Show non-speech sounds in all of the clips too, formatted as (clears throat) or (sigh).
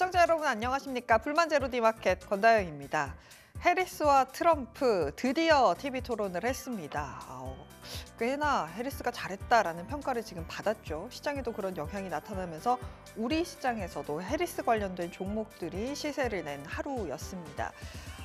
시청자 여러분 안녕하십니까? 불만 제로 디 마켓 권다영입니다. 해리스와 트럼프 드디어 TV 토론을 했습니다. 꽤나 해리스가 잘했다라는 평가를 지금 받았죠. 시장에도 그런 영향이 나타나면서 우리 시장에서도 해리스 관련된 종목들이 시세를 낸 하루였습니다.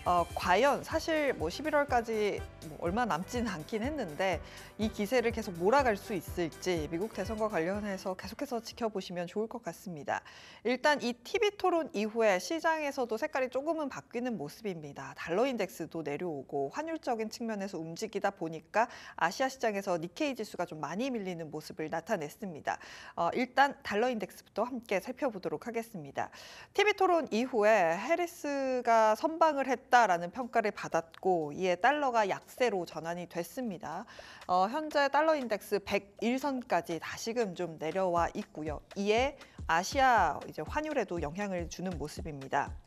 어, 과연 사실 뭐 11월까지 뭐 얼마 남지는 않긴 했는데 이 기세를 계속 몰아갈 수 있을지 미국 대선과 관련해서 계속해서 지켜보시면 좋을 것 같습니다. 일단 이 TV 토론 이후에 시장에서도 색깔이 조금은 바뀌는 모습입니다. 달러 인덱스도 내려오고 환율적인 측면에서 움직이다 보니까 아시아 시장에서 니케이 지수가 좀 많이 밀리는 모습을 나타냈습니다. 어, 일단 달러 인덱스부터 함께 살펴보도록 하겠습니다. TV 토론 이후에 해리스가 선방을 했다라는 평가를 받았고 이에 달러가 약세로 전환이 됐습니다. 어, 현재 달러 인덱스 101선까지 다시금 좀 내려와 있고요. 이에 아시아 이제 환율에도 영향을 주는 모습입니다.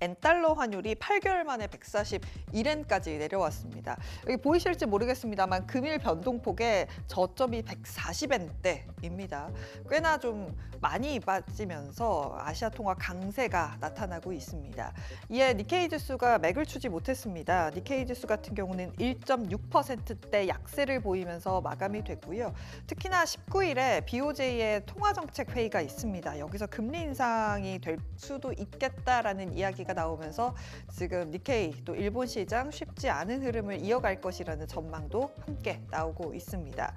엔달러 환율이 8개월 만에 141엔까지 내려왔습니다. 여기 보이실지 모르겠습니다만 금일 변동폭의 저점이 140엔대입니다. 꽤나 좀 많이 빠지면서 아시아 통화 강세가 나타나고 있습니다. 이에 니케이 지수가 맥을 추지 못했습니다. 니케이 지수 같은 경우는 1.6%대 약세를 보이면서 마감이 됐고요. 특히나 19일에 BOJ의 통화정책 회의가 있습니다. 여기서 금리 인상이 될 수도 있겠다라는 이야기 가 나오면서 지금 니케이 또 일본 시장 쉽지 않은 흐름을 이어갈 것이라는 전망도 함께 나오고 있습니다.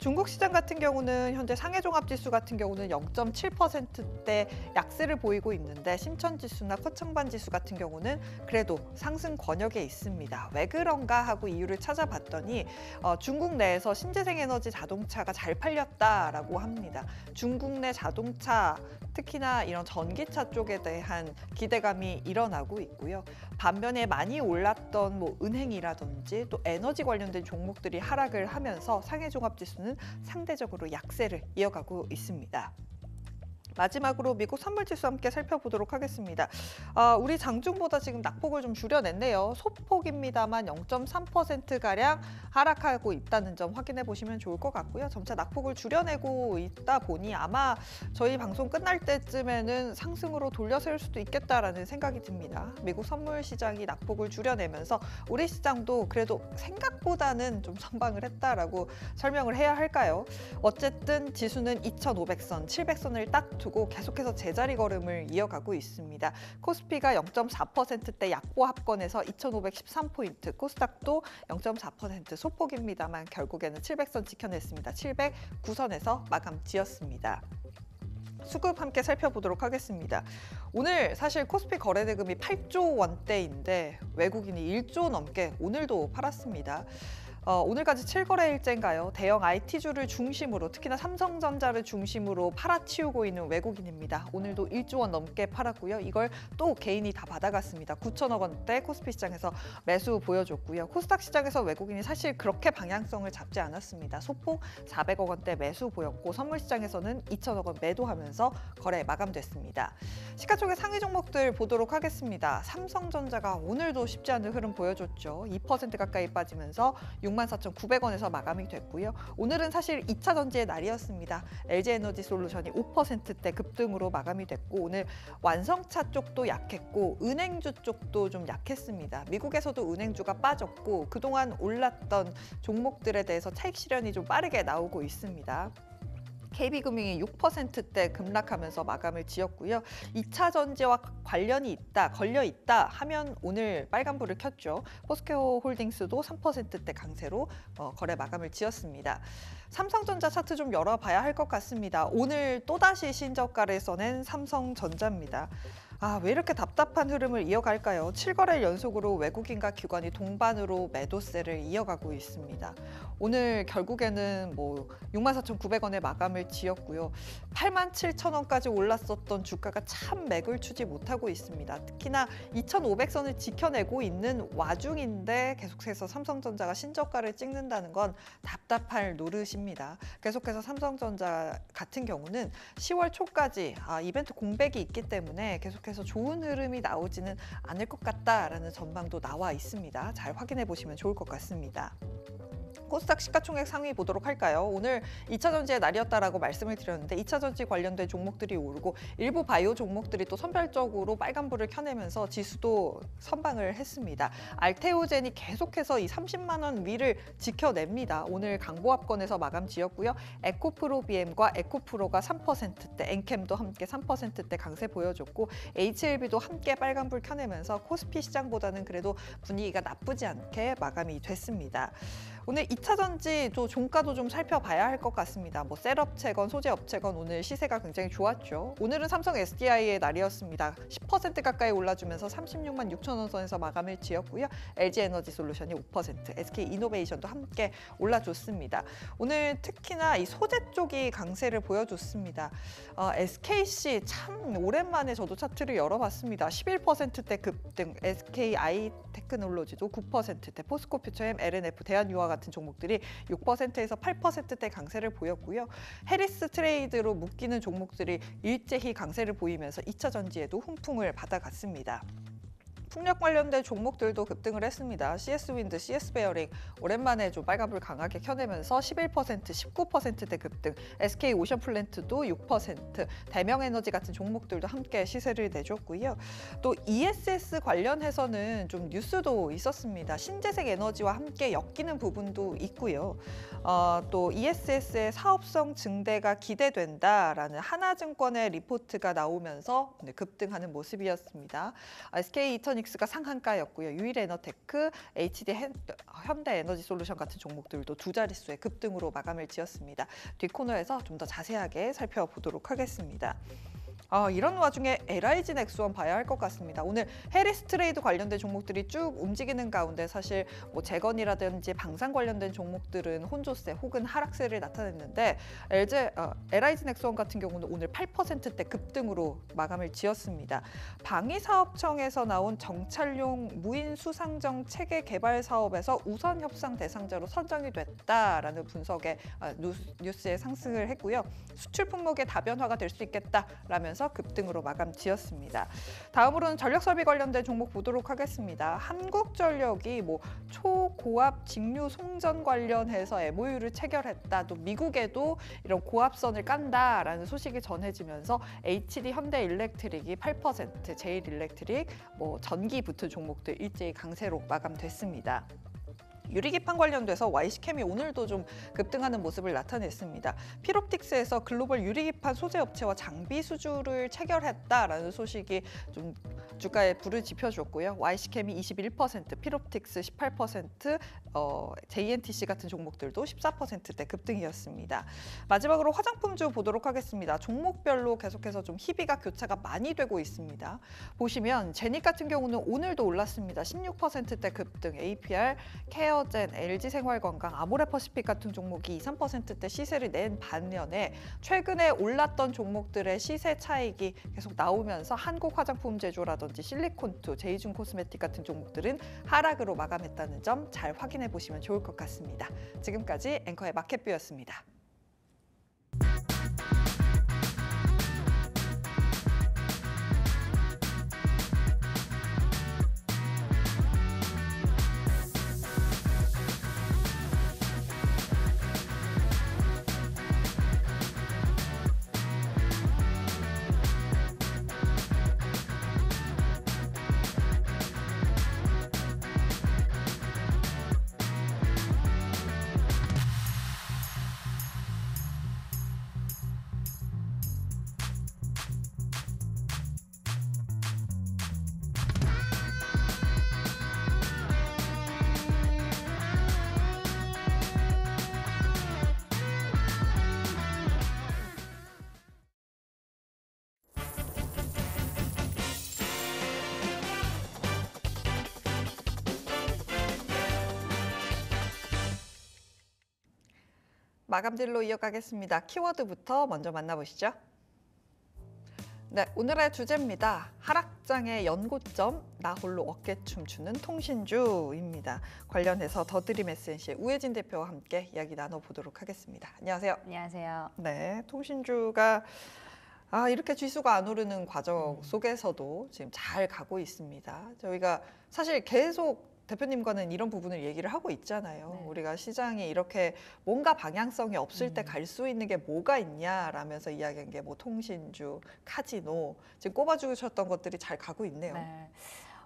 중국 시장 같은 경우는 현재 상해 종합 지수 같은 경우는 0.7%대 약세를 보이고 있는데 심천 지수나 커창반 지수 같은 경우는 그래도 상승 권역에 있습니다. 왜 그런가 하고 이유를 찾아봤더니 어, 중국 내에서 신재생 에너지 자동차가 잘 팔렸다라고 합니다. 중국 내 자동차 특히나 이런 전기차 쪽에 대한 기대감이 일어나고 있고요. 반면에 많이 올랐던 뭐 은행이라든지 또 에너지 관련된 종목들이 하락을 하면서 상해 종합 지수는 상대적으로 약세를 이어가고 있습니다. 마지막으로 미국 선물지수 함께 살펴보도록 하겠습니다. 아, 우리 장중보다 지금 낙폭을 좀 줄여냈네요. 소폭입니다만 0.3%가량 하락하고 있다는 점 확인해 보시면 좋을 것 같고요. 점차 낙폭을 줄여내고 있다 보니 아마 저희 방송 끝날 때쯤에는 상승으로 돌려세울 수도 있겠다라는 생각이 듭니다. 미국 선물 시장이 낙폭을 줄여내면서 우리 시장도 그래도 생각보다는 좀 선방을 했다라고 설명을 해야 할까요? 어쨌든 지수는 2,500선, 700선을 딱 두고 계속해서 제자리 걸음을 이어가고 있습니다. 코스피가 0.4%대 약보 합권에서 2,513포인트, 코스닥도 0.4% 소폭입니다만 결국에는 700선 지켜냈습니다. 709선에서 마감 지었습니다. 수급 함께 살펴보도록 하겠습니다. 오늘 사실 코스피 거래 대금이 8조 원대인데 외국인이 1조 넘게 오늘도 팔았습니다. 어, 오늘까지 7거래일째인가요? 대형 IT주를 중심으로 특히나 삼성전자를 중심으로 팔아치우고 있는 외국인입니다. 오늘도 1조 원 넘게 팔았고요. 이걸 또 개인이 다 받아갔습니다. 9천억 원대 코스피 시장에서 매수 보여줬고요. 코스닥 시장에서 외국인이 사실 그렇게 방향성을 잡지 않았습니다. 소폭 400억 원대 매수 보였고 선물 시장에서는 2천억 원 매도하면서 거래 마감됐습니다. 시가총액 상위 종목들 보도록 하겠습니다. 삼성전자가 오늘도 쉽지 않은 흐름 보여줬죠. 2% 가까이 빠지면서 64,900원에서 마감이 됐고요. 오늘은 사실 2차 전지의 날이었습니다. LG에너지 솔루션이 5%대 급등으로 마감이 됐고 오늘 완성차 쪽도 약했고 은행주 쪽도 좀 약했습니다. 미국에서도 은행주가 빠졌고 그동안 올랐던 종목들에 대해서 차익 실현이 좀 빠르게 나오고 있습니다. KB금융이 6%대 급락하면서 마감을 지었고요. 2차 전지와 관련이 있다, 걸려 있다 하면 오늘 빨간불을 켰죠. 포스케어 홀딩스도 3%대 강세로 어, 거래 마감을 지었습니다. 삼성전자 차트 좀 열어봐야 할 것 같습니다. 오늘 또다시 신저가를 써낸 삼성전자입니다. 아, 왜 이렇게 답답한 흐름을 이어갈까요? 7거래일 연속으로 외국인과 기관이 동반으로 매도세를 이어가고 있습니다. 오늘 결국에는 뭐 64,900원에 마감을 지었고요. 87,000원까지 올랐었던 주가가 참 맥을 추지 못하고 있습니다. 특히나 2,500선을 지켜내고 있는 와중인데 계속해서 삼성전자가 신저가를 찍는다는 건 답답할 노릇입니다. 계속해서 삼성전자 같은 경우는 10월 초까지 아, 이벤트 공백이 있기 때문에 계속해서 계속해서 좋은 흐름이 나오지는 않을 것 같다라는 전망도 나와 있습니다. 잘 확인해 보시면 좋을 것 같습니다. 코스닥 시가총액 상위 보도록 할까요? 오늘 2차 전지의 날이었다라고 말씀을 드렸는데 2차 전지 관련된 종목들이 오르고 일부 바이오 종목들이 또 선별적으로 빨간불을 켜내면서 지수도 선방을 했습니다. 알테오젠이 계속해서 이 30만 원 위를 지켜냅니다. 오늘 강보합권에서 마감 지었고요. 에코프로 BM과 에코프로가 3%대, 엔캠도 함께 3%대 강세 보여줬고 HLB도 함께 빨간불 켜내면서 코스피 시장보다는 그래도 분위기가 나쁘지 않게 마감이 됐습니다. 오늘 2차 전지 또 종가도 좀 살펴봐야 할 것 같습니다. 뭐 셀업체건 소재업체건 오늘 시세가 굉장히 좋았죠. 오늘은 삼성 SDI의 날이었습니다. 10% 가까이 올라주면서 36만 6천 원 선에서 마감을 지었고요. LG 에너지 솔루션이 5%, SK 이노베이션도 함께 올라줬습니다. 오늘 특히나 이 소재 쪽이 강세를 보여줬습니다. 어, SKC 참 오랜만에 저도 차트를 열어봤습니다. 11%대 급등, SKIE 테크놀로지도 9%대, 포스코 퓨처엠, L&F, 대한유화 같은 종목들이 6%에서 8%대 강세를 보였고요. 해리스 트레이드로 묶이는 종목들이 일제히 강세를 보이면서 2차 전지에도 훈풍을 받아갔습니다. 풍력 관련된 종목들도 급등을 했습니다. CS 윈드, CS 베어링 오랜만에 좀 빨간불 강하게 켜내면서 11%, 19%대 급등. SK 오션 플랜트도 6%, 대명 에너지 같은 종목들도 함께 시세를 내줬고요. 또 ESS 관련해서는 좀 뉴스도 있었습니다. 신재생 에너지와 함께 엮이는 부분도 있고요. 어, 또 ESS의 사업성 증대가 기대된다라는 하나증권의 리포트가 나오면서 급등하는 모습이었습니다. SK 이 터닉스가 상한가였고요. 유일에너테크, HD 현대에너지솔루션 같은 종목들도 두 자릿수의 급등으로 마감을 지었습니다. 뒷코너에서 좀 더 자세하게 살펴보도록 하겠습니다. 아, 이런 와중에 LIG 넥스원 봐야 할 것 같습니다. 오늘 해리스 트레이드 관련된 종목들이 쭉 움직이는 가운데 사실 뭐 재건이라든지 방산 관련된 종목들은 혼조세 혹은 하락세를 나타냈는데 LG, 어, LIG 넥스원 같은 경우는 오늘 8%대 급등으로 마감을 지었습니다. 방위사업청에서 나온 정찰용 무인 수상정 체계 개발 사업에서 우선 협상 대상자로 선정이 됐다라는 분석에 아, 뉴스- 뉴스에 상승을 했고요. 수출 품목의 다변화가 될 수 있겠다라면서 급등으로 마감 지었습니다. 다음으로는 전력 설비 관련된 종목 보도록 하겠습니다. 한국전력이 뭐 초고압 직류 송전 관련해서 MOU를 체결했다. 또 미국에도 이런 고압선을 깐다라는 소식이 전해지면서 HD 현대 일렉트릭이 8%, 제일 일렉트릭, 뭐 전기 붙은 종목들 일제히 강세로 마감됐습니다. 유리기판 관련돼서 YC캠이 오늘도 좀 급등하는 모습을 나타냈습니다. 피롭틱스에서 글로벌 유리기판 소재 업체와 장비 수주를 체결했다라는 소식이 좀 주가에 불을 지펴줬고요. YC캠이 21%, 피롭틱스 18%, 어, JNTC 같은 종목들도 14%대 급등이었습니다. 마지막으로 화장품주 보도록 하겠습니다. 종목별로 계속해서 좀 희비가 교차가 많이 되고 있습니다. 보시면 제닉 같은 경우는 오늘도 올랐습니다. 16%대 급등, APR, 케어 젠, LG생활건강, 아모레퍼시픽 같은 종목이 2, 3%대 시세를 낸 반면에 최근에 올랐던 종목들의 시세 차익이 계속 나오면서 한국 화장품 제조라든지 실리콘투, 제이준 코스메틱 같은 종목들은 하락으로 마감했다는 점 잘 확인해 보시면 좋을 것 같습니다. 지금까지 앵커의 마켓뷰였습니다. 마감딜로 이어가겠습니다. 키워드부터 먼저 만나보시죠. 네, 오늘의 주제입니다. 하락장의 연고점, 나 홀로 어깨춤 추는 통신주입니다. 관련해서 더드림 에센시의 우혜진 대표와 함께 이야기 나눠보도록 하겠습니다. 안녕하세요. 안녕하세요. 네, 통신주가 아, 이렇게 지수가 안 오르는 과정 속에서도 지금 잘 가고 있습니다. 저희가 사실 계속 대표님과는 이런 부분을 얘기를 하고 있잖아요. 네. 우리가 시장이 이렇게 뭔가 방향성이 없을 때 음. 갈수 있는 게 뭐가 있냐라면서 이야기한 게 뭐 통신주, 카지노 지금 꼽아주셨던 것들이 잘 가고 있네요. 네.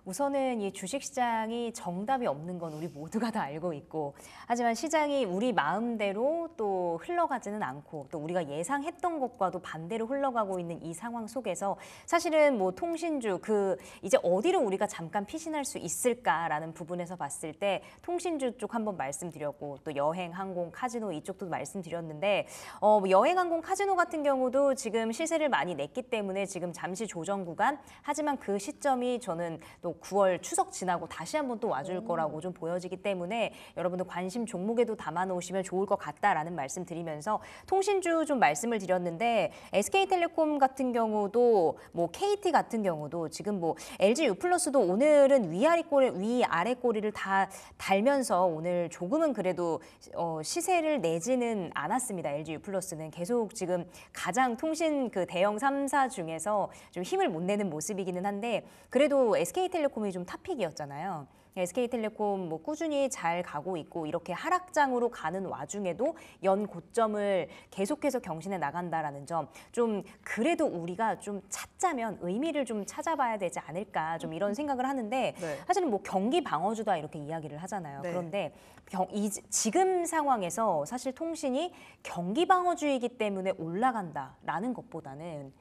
우선은 이 주식시장이 정답이 없는 건 우리 모두가 다 알고 있고 하지만 시장이 우리 마음대로 또 흘러가지는 않고 또 우리가 예상했던 것과도 반대로 흘러가고 있는 이 상황 속에서 사실은 뭐 통신주 그 이제 어디로 우리가 잠깐 피신할 수 있을까라는 부분에서 봤을 때 통신주 쪽 한번 말씀드렸고 또 여행, 항공, 카지노 이쪽도 말씀드렸는데 어, 뭐 여행, 항공, 카지노 같은 경우도 지금 시세를 많이 냈기 때문에 지금 잠시 조정 구간 하지만 그 시점이 저는 또 9월 추석 지나고 다시 한번 또 와줄 오. 거라고 좀 보여지기 때문에 여러분들 관심 종목에도 담아 놓으시면 좋을 것 같다라는 말씀 드리면서 통신주 좀 말씀을 드렸는데 SK텔레콤 같은 경우도 뭐 KT 같은 경우도 지금 뭐 LG U+도 오늘은 위아래 꼬리 위아래 꼬리를 다 달면서 오늘 조금은 그래도 어, 시세를 내지는 않았습니다. LG U+는 계속 지금 가장 통신 그 대형 3사 중에서 좀 힘을 못 내는 모습이기는 한데 그래도 SK텔레콤 이 좀 탑픽이었잖아요. SK텔레콤 뭐 꾸준히 잘 가고 있고 이렇게 하락장으로 가는 와중에도 연 고점을 계속해서 경신해 나간다라는 점 좀 그래도 우리가 좀 찾자면 의미를 좀 찾아봐야 되지 않을까 좀 이런 생각을 하는데 네. 사실은 뭐 경기 방어주다 이렇게 이야기를 하잖아요. 네. 그런데 경, 이, 지금 상황에서 사실 통신이 경기 방어주이기 때문에 올라간다라는 것보다는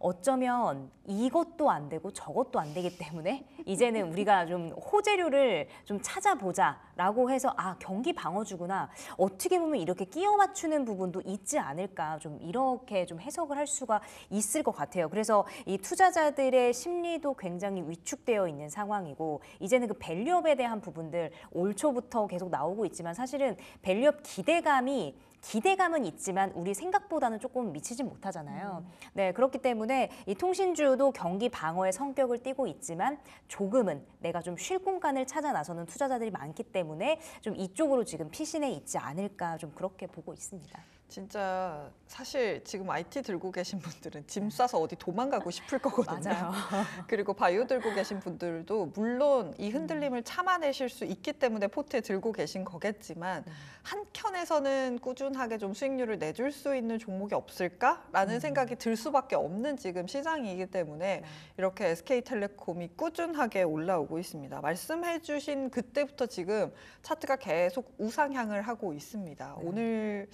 어쩌면 이것도 안 되고 저것도 안 되기 때문에 이제는 우리가 좀 호재료를 좀 찾아보자라고 해서 아 경기 방어주구나 어떻게 보면 이렇게 끼워 맞추는 부분도 있지 않을까 좀 이렇게 좀 해석을 할 수가 있을 것 같아요. 그래서 이 투자자들의 심리도 굉장히 위축되어 있는 상황이고 이제는 그 밸류업에 대한 부분들 올 초부터 계속 나오고 있지만 사실은 value up 기대감이 기대감은 있지만 우리 생각보다는 조금 미치지 못하잖아요. 네, 그렇기 때문에 이 통신주도 경기 방어의 성격을 띠고 있지만 조금은 내가 좀 쉴 공간을 찾아 나서는 투자자들이 많기 때문에 좀 이쪽으로 지금 피신해 있지 않을까 좀 그렇게 보고 있습니다. 진짜 사실 지금 IT 들고 계신 분들은 짐 싸서 어디 도망가고 싶을 거거든요. 맞아요. (laughs) 그리고 바이오 들고 계신 분들도 물론 이 음. 흔들림을 참아내실 수 있기 때문에 port에 들고 계신 거겠지만 음. 한켠에서는 꾸준하게 좀 수익률을 내줄 수 있는 종목이 없을까라는 음. 생각이 들 수밖에 없는 지금 시장이기 때문에 네. 이렇게 SK텔레콤이 꾸준하게 올라오고 있습니다. 말씀해주신 그때부터 지금 차트가 계속 우상향을 하고 있습니다. 네. 오늘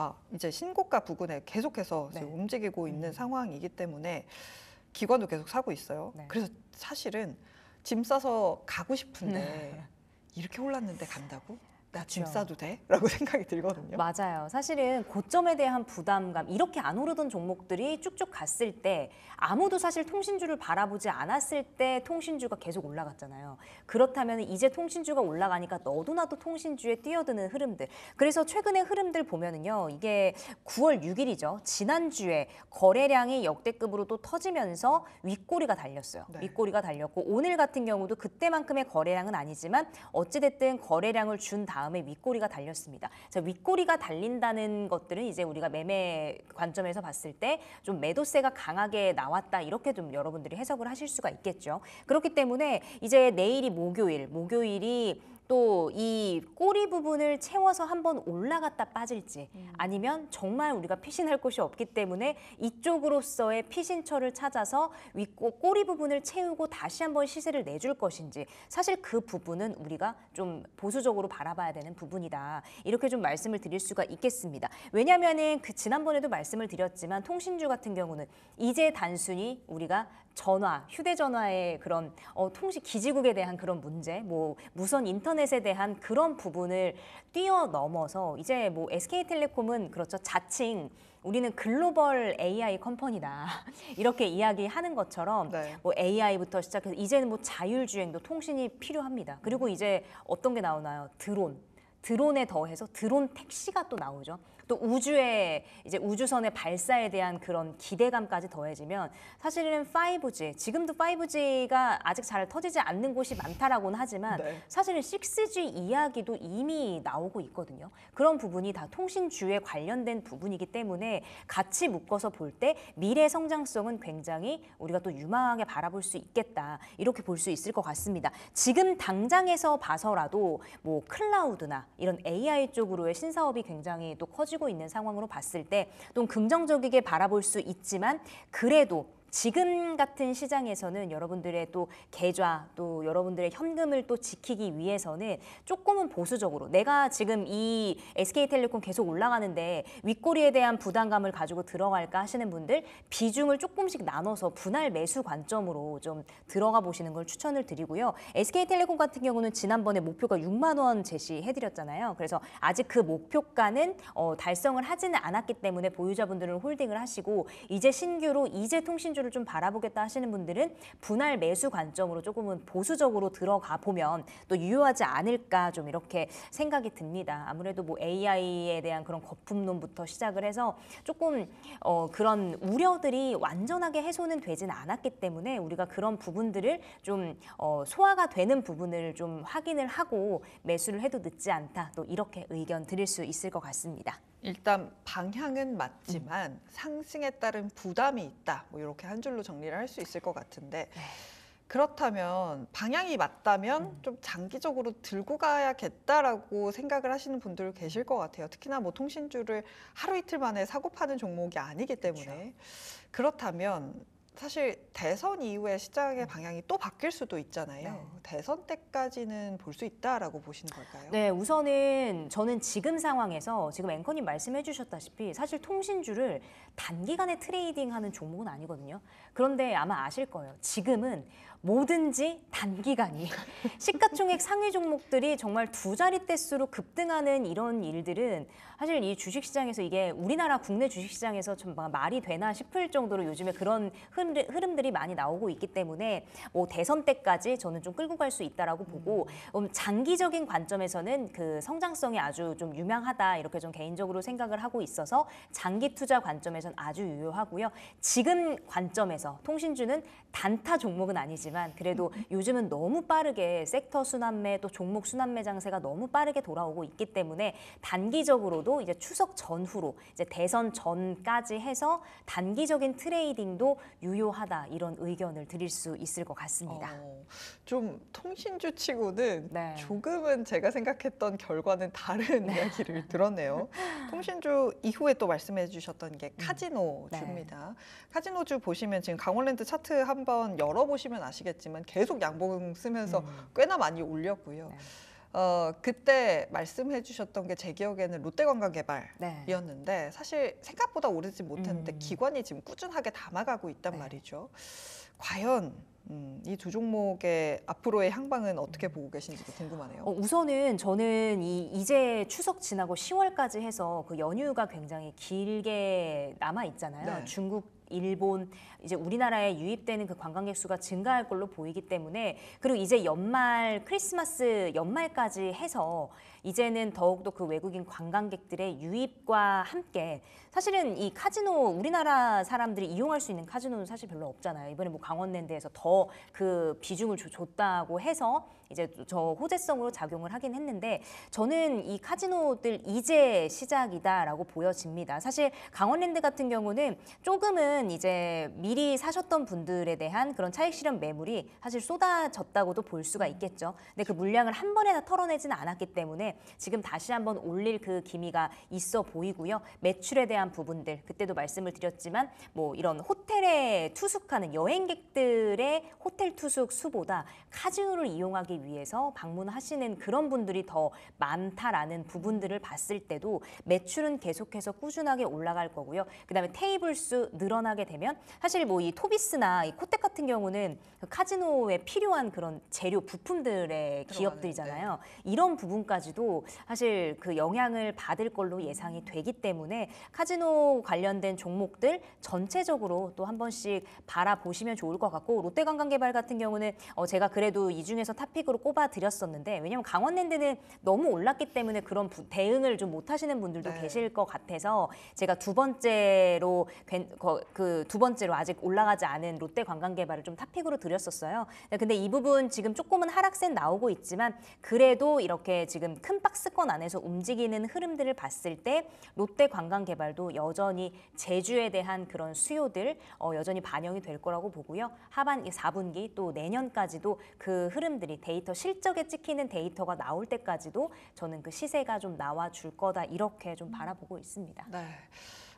아 이제 신고가 부근에 계속해서 네. 움직이고 있는 음. 상황이기 때문에 기관도 계속 사고 있어요. 네. 그래서 사실은 짐 싸서 가고 싶은데 네. 이렇게 올랐는데 간다고? 나 짐 그렇죠. 싸도 돼? 라고 (laughs) 생각이 들거든요. 맞아요. 사실은 고점에 대한 부담감, 이렇게 안 오르던 종목들이 쭉쭉 갔을 때 아무도 사실 통신주를 바라보지 않았을 때 통신주가 계속 올라갔잖아요. 그렇다면 이제 통신주가 올라가니까 너도 나도 통신주에 뛰어드는 흐름들. 그래서 최근의 흐름들 보면은요. 이게 9월 6일이죠. 지난주에 거래량이 역대급으로 또 터지면서 윗꼬리가 달렸어요. 네. 윗꼬리가 달렸고 오늘 같은 경우도 그때만큼의 거래량은 아니지만 어찌됐든 거래량을 준 다음 에 윗꼬리가 달렸습니다. 자, 윗꼬리가 달린다는 것들은 이제 우리가 매매 관점에서 봤을 때 좀 매도세가 강하게 나왔다 이렇게 좀 여러분들이 해석을 하실 수가 있겠죠. 그렇기 때문에 이제 내일이 목요일, 목요일이 또 이 꼬리 부분을 채워서 한번 올라갔다 빠질지 아니면 정말 우리가 피신할 곳이 없기 때문에 이쪽으로서의 피신처를 찾아서 윗꼬 꼬리 부분을 채우고 다시 한번 시세를 내줄 것인지 사실 그 부분은 우리가 좀 보수적으로 바라봐야 되는 부분이다 이렇게 좀 말씀을 드릴 수가 있겠습니다. 왜냐하면은 그 지난번에도 말씀을 드렸지만 통신주 같은 경우는 이제 단순히 우리가 전화, 휴대전화의 그런 어, 통신 기지국에 대한 그런 문제, 뭐 무선 인터넷에 대한 그런 부분을 뛰어넘어서 이제 뭐 SK텔레콤은 그렇죠 자칭 우리는 글로벌 AI 컴퍼니다 (laughs) 이렇게 이야기하는 것처럼 네. 뭐 AI부터 시작해서 이제는 뭐 자율주행도 통신이 필요합니다. 그리고 이제 어떤 게 나오나요? 드론. 드론에 더해서 드론 택시가 또 나오죠. 또 우주의 이제 우주선의 발사에 대한 그런 기대감까지 더해지면 사실은 5G 지금도 5G가 아직 잘 터지지 않는 곳이 많다라고는 하지만 네. 사실은 6G 이야기도 이미 나오고 있거든요. 그런 부분이 다 통신주에 관련된 부분이기 때문에 같이 묶어서 볼 때 미래 성장성은 굉장히 우리가 또 유망하게 바라볼 수 있겠다. 이렇게 볼 수 있을 것 같습니다. 지금 당장에서 봐서라도 뭐 클라우드나 이런 AI 쪽으로의 신사업이 굉장히 또 커지고 있는 상황으로 봤을 때 좀 긍정적이게 바라볼 수 있지만 그래도 지금 같은 시장에서는 여러분들의 또 계좌 또 여러분들의 현금을 또 지키기 위해서는 조금은 보수적으로 내가 지금 이 SK텔레콤 계속 올라가는데 윗꼬리에 대한 부담감을 가지고 들어갈까 하시는 분들 비중을 조금씩 나눠서 분할 매수 관점으로 좀 들어가 보시는 걸 추천을 드리고요. SK텔레콤 같은 경우는 지난번에 목표가 6만 원 제시해드렸잖아요. 그래서 아직 그 목표가는 어, 달성을 하지는 않았기 때문에 보유자분들은 홀딩을 하시고 이제 신규로 이제 통신주 를좀 바라보겠다 하시는 분들은 분할 매수 관점으로 조금은 보수적으로 들어가 보면 또 유효하지 않을까 좀 이렇게 생각이 듭니다. 아무래도 뭐 AI에 대한 그런 거품론부터 시작을 해서 조금 어, 그런 우려들이 완전하게 해소는 되진 않았기 때문에 우리가 그런 부분들을 좀 어, 소화가 되는 부분을 좀 확인을 하고 매수를 해도 늦지 않다. 또 이렇게 의견 드릴 수 있을 것 같습니다. 일단 방향은 맞지만 상승에 따른 부담이 있다. 뭐 이렇게 한 줄로 정리를 할 수 있을 것 같은데 네. 그렇다면 방향이 맞다면 음. 좀 장기적으로 들고 가야겠다라고 생각을 하시는 분들 계실 것 같아요. 특히나 뭐 통신주를 하루 이틀 만에 사고 파는 종목이 아니기 때문에 그렇죠. 그렇다면 사실 대선 이후에 시장의 방향이 또 바뀔 수도 있잖아요. 네. 대선 때까지는 볼 수 있다라고 보시는 걸까요? 네, 우선은 저는 지금 상황에서 지금 앵커님 말씀해 주셨다시피 사실 통신주를 단기간에 트레이딩하는 종목은 아니거든요. 그런데 아마 아실 거예요. 지금은 뭐든지 단기간이 (laughs) 시가총액 상위 종목들이 정말 두 자릿대 수로 급등하는 이런 일들은 사실 이 주식시장에서 이게 우리나라 국내 주식시장에서 좀 말이 되나 싶을 정도로 요즘에 그런 흐름들- 흐름들이 많이 나오고 있기 때문에 뭐 대선 때까지 저는 좀 끌고 갈 수 있다라고 보고 음, 장기적인 관점에서는 그 성장성이 아주 좀 유명하다 이렇게 좀 개인적으로 생각을 하고 있어서 장기 투자 관점에서는 아주 유효하고요. 지금 관점에서 통신주는 단타 종목은 아니지 만 그래도 요즘은 너무 빠르게 섹터 순환매 또 종목 순환매 장세가 너무 빠르게 돌아오고 있기 때문에 단기적으로도 이제 추석 전후로 이제 대선 전까지 해서 단기적인 트레이딩도 유효하다 이런 의견을 드릴 수 있을 것 같습니다. 어, 좀 통신주 치고는 네. 조금은 제가 생각했던 결과는 다른 이야기를 들었네요. 통신주 이후에 또 말씀해 주셨던 게 카지노주입니다. 카지노주 보시면 지금 강원랜드 차트 한번 열어보시면 아시겠 지만 계속 양봉 쓰면서 음. 꽤나 많이 올렸고요. 네. 어, 그때 말씀해 주셨던 게 제 기억에는 롯데관광개발이었는데 네. 사실 생각보다 오르지 못했는데 음. 기관이 지금 꾸준하게 담아가고 있단 네. 말이죠. 과연 음, 이 두 종목의 앞으로의 향방은 어떻게 보고 계신지도 궁금하네요. 어, 우선은 저는 이 이제 추석 지나고 10월까지 해서 그 연휴가 굉장히 길게 남아 있잖아요. 네. 중국 일본 이제 우리나라에 유입되는 그 관광객 수가 증가할 걸로 보이기 때문에 그리고 이제 연말 크리스마스 연말까지 해서 이제는 더욱더 그 외국인 관광객들의 유입과 함께 사실은 이 카지노 우리나라 사람들이 이용할 수 있는 카지노는 사실 별로 없잖아요. 이번에 뭐 강원랜드에서 더 그 비중을 줘- 줬다고 해서 이제 저 호재성으로 작용을 하긴 했는데 저는 이 카지노들 이제 시작이다라고 보여집니다. 사실 강원랜드 같은 경우는 조금은 이제 미리 사셨던 분들에 대한 그런 차익 실현 매물이 사실 쏟아졌다고도 볼 수가 있겠죠. 근데 그 물량을 한 번에 다 털어내지는 않았기 때문에 지금 다시 한번 올릴 그 기미가 있어 보이고요. 매출에 대한 부분들 그때도 말씀을 드렸지만 뭐 이런 호텔에 투숙하는 여행객들의 호텔 투숙 수보다 카지노를 이용하기 위해서 방문하시는 그런 분들이 더 많다라는 부분들을 봤을 때도 매출은 계속해서 꾸준하게 올라갈 거고요. 그다음에 테이블 수 늘어나 접근하게 되면 사실 뭐 이 토비스나 이 코텍 같은 경우는 그 카지노에 필요한 그런 재료 부품들의 기업들이잖아요. 이런 부분까지도 사실 그 영향을 받을 걸로 예상이 되기 때문에 카지노 관련된 종목들 전체적으로 또 한 번씩 바라보시면 좋을 것 같고 롯데관광개발 같은 경우는 어 제가 그래도 이 중에서 탑픽으로 꼽아 드렸었는데 왜냐면 강원랜드는 너무 올랐기 때문에 그런 부- 대응을 좀 못하시는 분들도 네. 계실 것 같아서 제가 두 번째로 그 두 번째로 아직 올라가지 않은 롯데관광개발을 좀 탑픽으로 드렸었어요. 네, 근데 이 부분 지금 조금은 하락세 나오고 있지만 그래도 이렇게 지금 큰 박스권 안에서 움직이는 흐름들을 봤을 때 롯데 관광개발도 여전히 제주에 대한 그런 수요들 어, 여전히 반영이 될 거라고 보고요. 하반 4분기 또 내년까지도 그 흐름들이 데이터 실적에 찍히는 데이터가 나올 때까지도 저는 그 시세가 좀 나와 줄 거다 이렇게 좀 바라보고 있습니다. 네.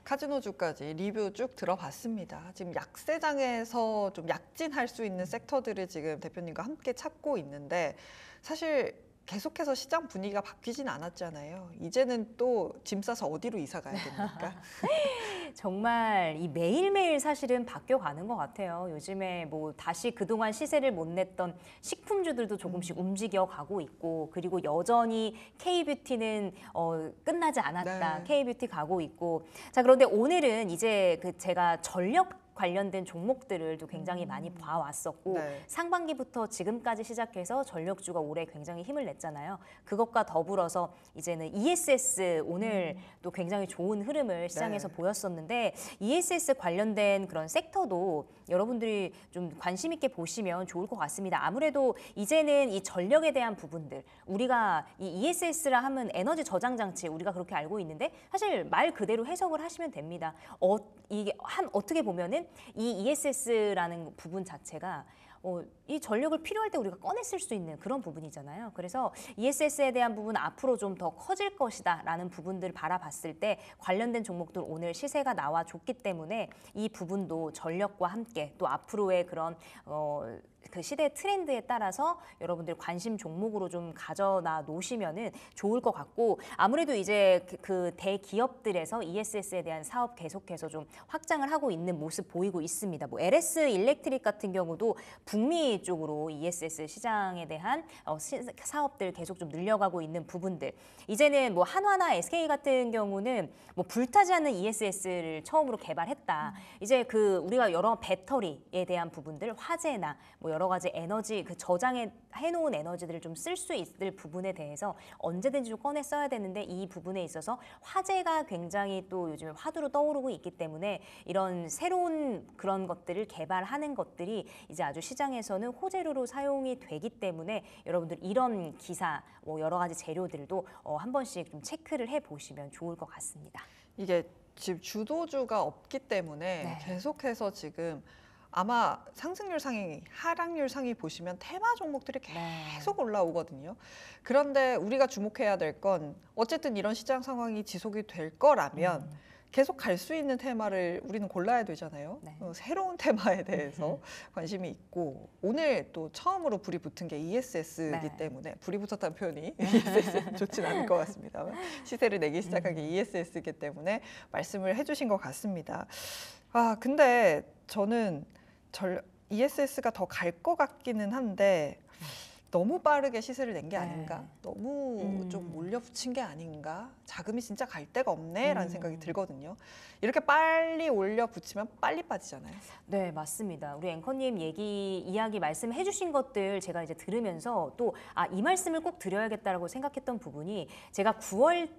카지노주까지 리뷰 쭉 들어봤습니다. 지금 약세장에서 좀 약진할 수 있는 섹터들을 지금 대표님과 함께 찾고 있는데 사실 계속해서 시장 분위기가 바뀌진 않았잖아요. 이제는 또 짐 싸서 어디로 이사 가야 됩니까? (laughs) 정말 이 매일매일 사실은 바뀌어 가는 것 같아요. 요즘에 뭐 다시 그동안 시세를 못 냈던 식품주들도 조금씩 움직여 가고 있고 그리고 여전히 K뷰티는 어, 끝나지 않았다. 네. K뷰티 가고 있고 자 그런데 오늘은 이제 그 제가 전력 관련된 종목들을 또 굉장히 많이 봐왔었고 네. 상반기부터 지금까지 시작해서 전력주가 올해 굉장히 힘을 냈잖아요. 그것과 더불어서 이제는 ESS 오늘 또 굉장히 좋은 흐름을 시장에서 네. 보였었는데 ESS 관련된 그런 섹터도 여러분들이 좀 관심 있게 보시면 좋을 것 같습니다. 아무래도 이제는 이 전력에 대한 부분들 우리가 이 ESS라 하면 에너지 저장 장치 우리가 그렇게 알고 있는데 사실 말 그대로 해석을 하시면 됩니다. 어, 이게 한 어떻게 보면은 이 ESS라는 부분 자체가 어, 이 전력을 필요할 때 우리가 쓸수 있는 그런 부분이잖아요. 그래서 ESS에 대한 부분 앞으로 좀 더 커질 것이다 라는 부분들을 바라봤을 때 관련된 종목들 오늘 시세가 나와 줬기 때문에 이 부분도 전력과 함께 또 앞으로의 그런 어, 그 시대 트렌드에 따라서 여러분들 관심 종목으로 좀 가져나 놓으시면은 좋을 것 같고 아무래도 이제 그- 그 대기업들에서 ESS에 대한 사업 계속해서 좀 확장을 하고 있는 모습 보이고 있습니다. 뭐 LS 일렉트릭 같은 경우도 북미 쪽으로 ESS 시장에 대한 어, 시- 사업들 계속 좀 늘려가고 있는 부분들. 이제는 뭐 한화나 SK 같은 경우는 뭐 불타지 않는 ESS를 처음으로 개발했다. 이제 그 우리가 여러 배터리에 대한 부분들, 화재나 뭐 여러 가지 에너지 그 저장해 해놓은 에너지들을 좀 쓸 수 있을 부분에 대해서 언제든지 좀 꺼내 써야 되는데 이 부분에 있어서 화재가 굉장히 또 요즘에 화두로 떠오르고 있기 때문에 이런 새로운 그런 것들을 개발하는 것들이 이제 아주 시장에서는 호재료로 사용이 되기 때문에 여러분들 이런 기사 뭐 여러 가지 재료들도 어, 한 번씩 좀 체크를 해 보시면 좋을 것 같습니다. 이게 지금 주도주가 없기 때문에 네. 계속해서 지금 아마 상승률 상위, 하락률 상위 보시면 테마 종목들이 네. 계속 올라오거든요. 그런데 우리가 주목해야 될 건 어쨌든 이런 시장 상황이 지속이 될 거라면 음. 계속 갈 수 있는 테마를 우리는 골라야 되잖아요. 네. 어, 새로운 테마에 (laughs) 대해서 관심이 있고 오늘 또 처음으로 불이 붙은 게 ESS이기 네. 때문에 불이 붙었다는 표현이 (laughs) ESS 좋진 않을 것 같습니다만 시세를 내기 시작한 게 ESS이기 때문에 말씀을 해주신 것 같습니다. 아 근데 저는 절 ESS가 더 갈 것 같기는 한데 너무 빠르게 시세를 낸게 네. 아닌가, 너무 음. 좀 올려붙인 게 아닌가, 자금이 진짜 갈 데가 없네 라는 음. 생각이 들거든요. 이렇게 빨리 올려붙이면 빨리 빠지잖아요. 네, 맞습니다. 우리 앵커님 얘기, 이야기 말씀해 주신 것들 제가 이제 들으면서 또, 아, 이 말씀을 꼭 드려야겠다라고 생각했던 부분이 제가 9월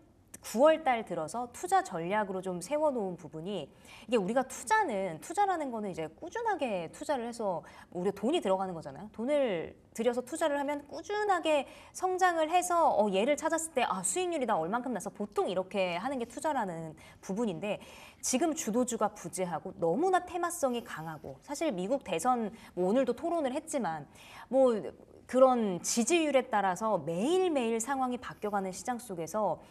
9월 달 들어서 투자 전략으로 좀 세워놓은 부분이 이게 우리가 투자는 투자라는 거는 이제 꾸준하게 투자를 해서 우리가 돈이 들어가는 거잖아요. 돈을 들여서 투자를 하면 꾸준하게 성장을 해서 어, 얘를 찾았을 때 아, 수익률이 나 얼만큼 나서 보통 이렇게 하는 게 투자라는 부분인데 지금 주도주가 부재하고 너무나 테마성이 강하고 사실 미국 대선 뭐 오늘도 토론을 했지만 뭐 그런 지지율에 따라서 매일매일 상황이 바뀌어가는 시장 속에서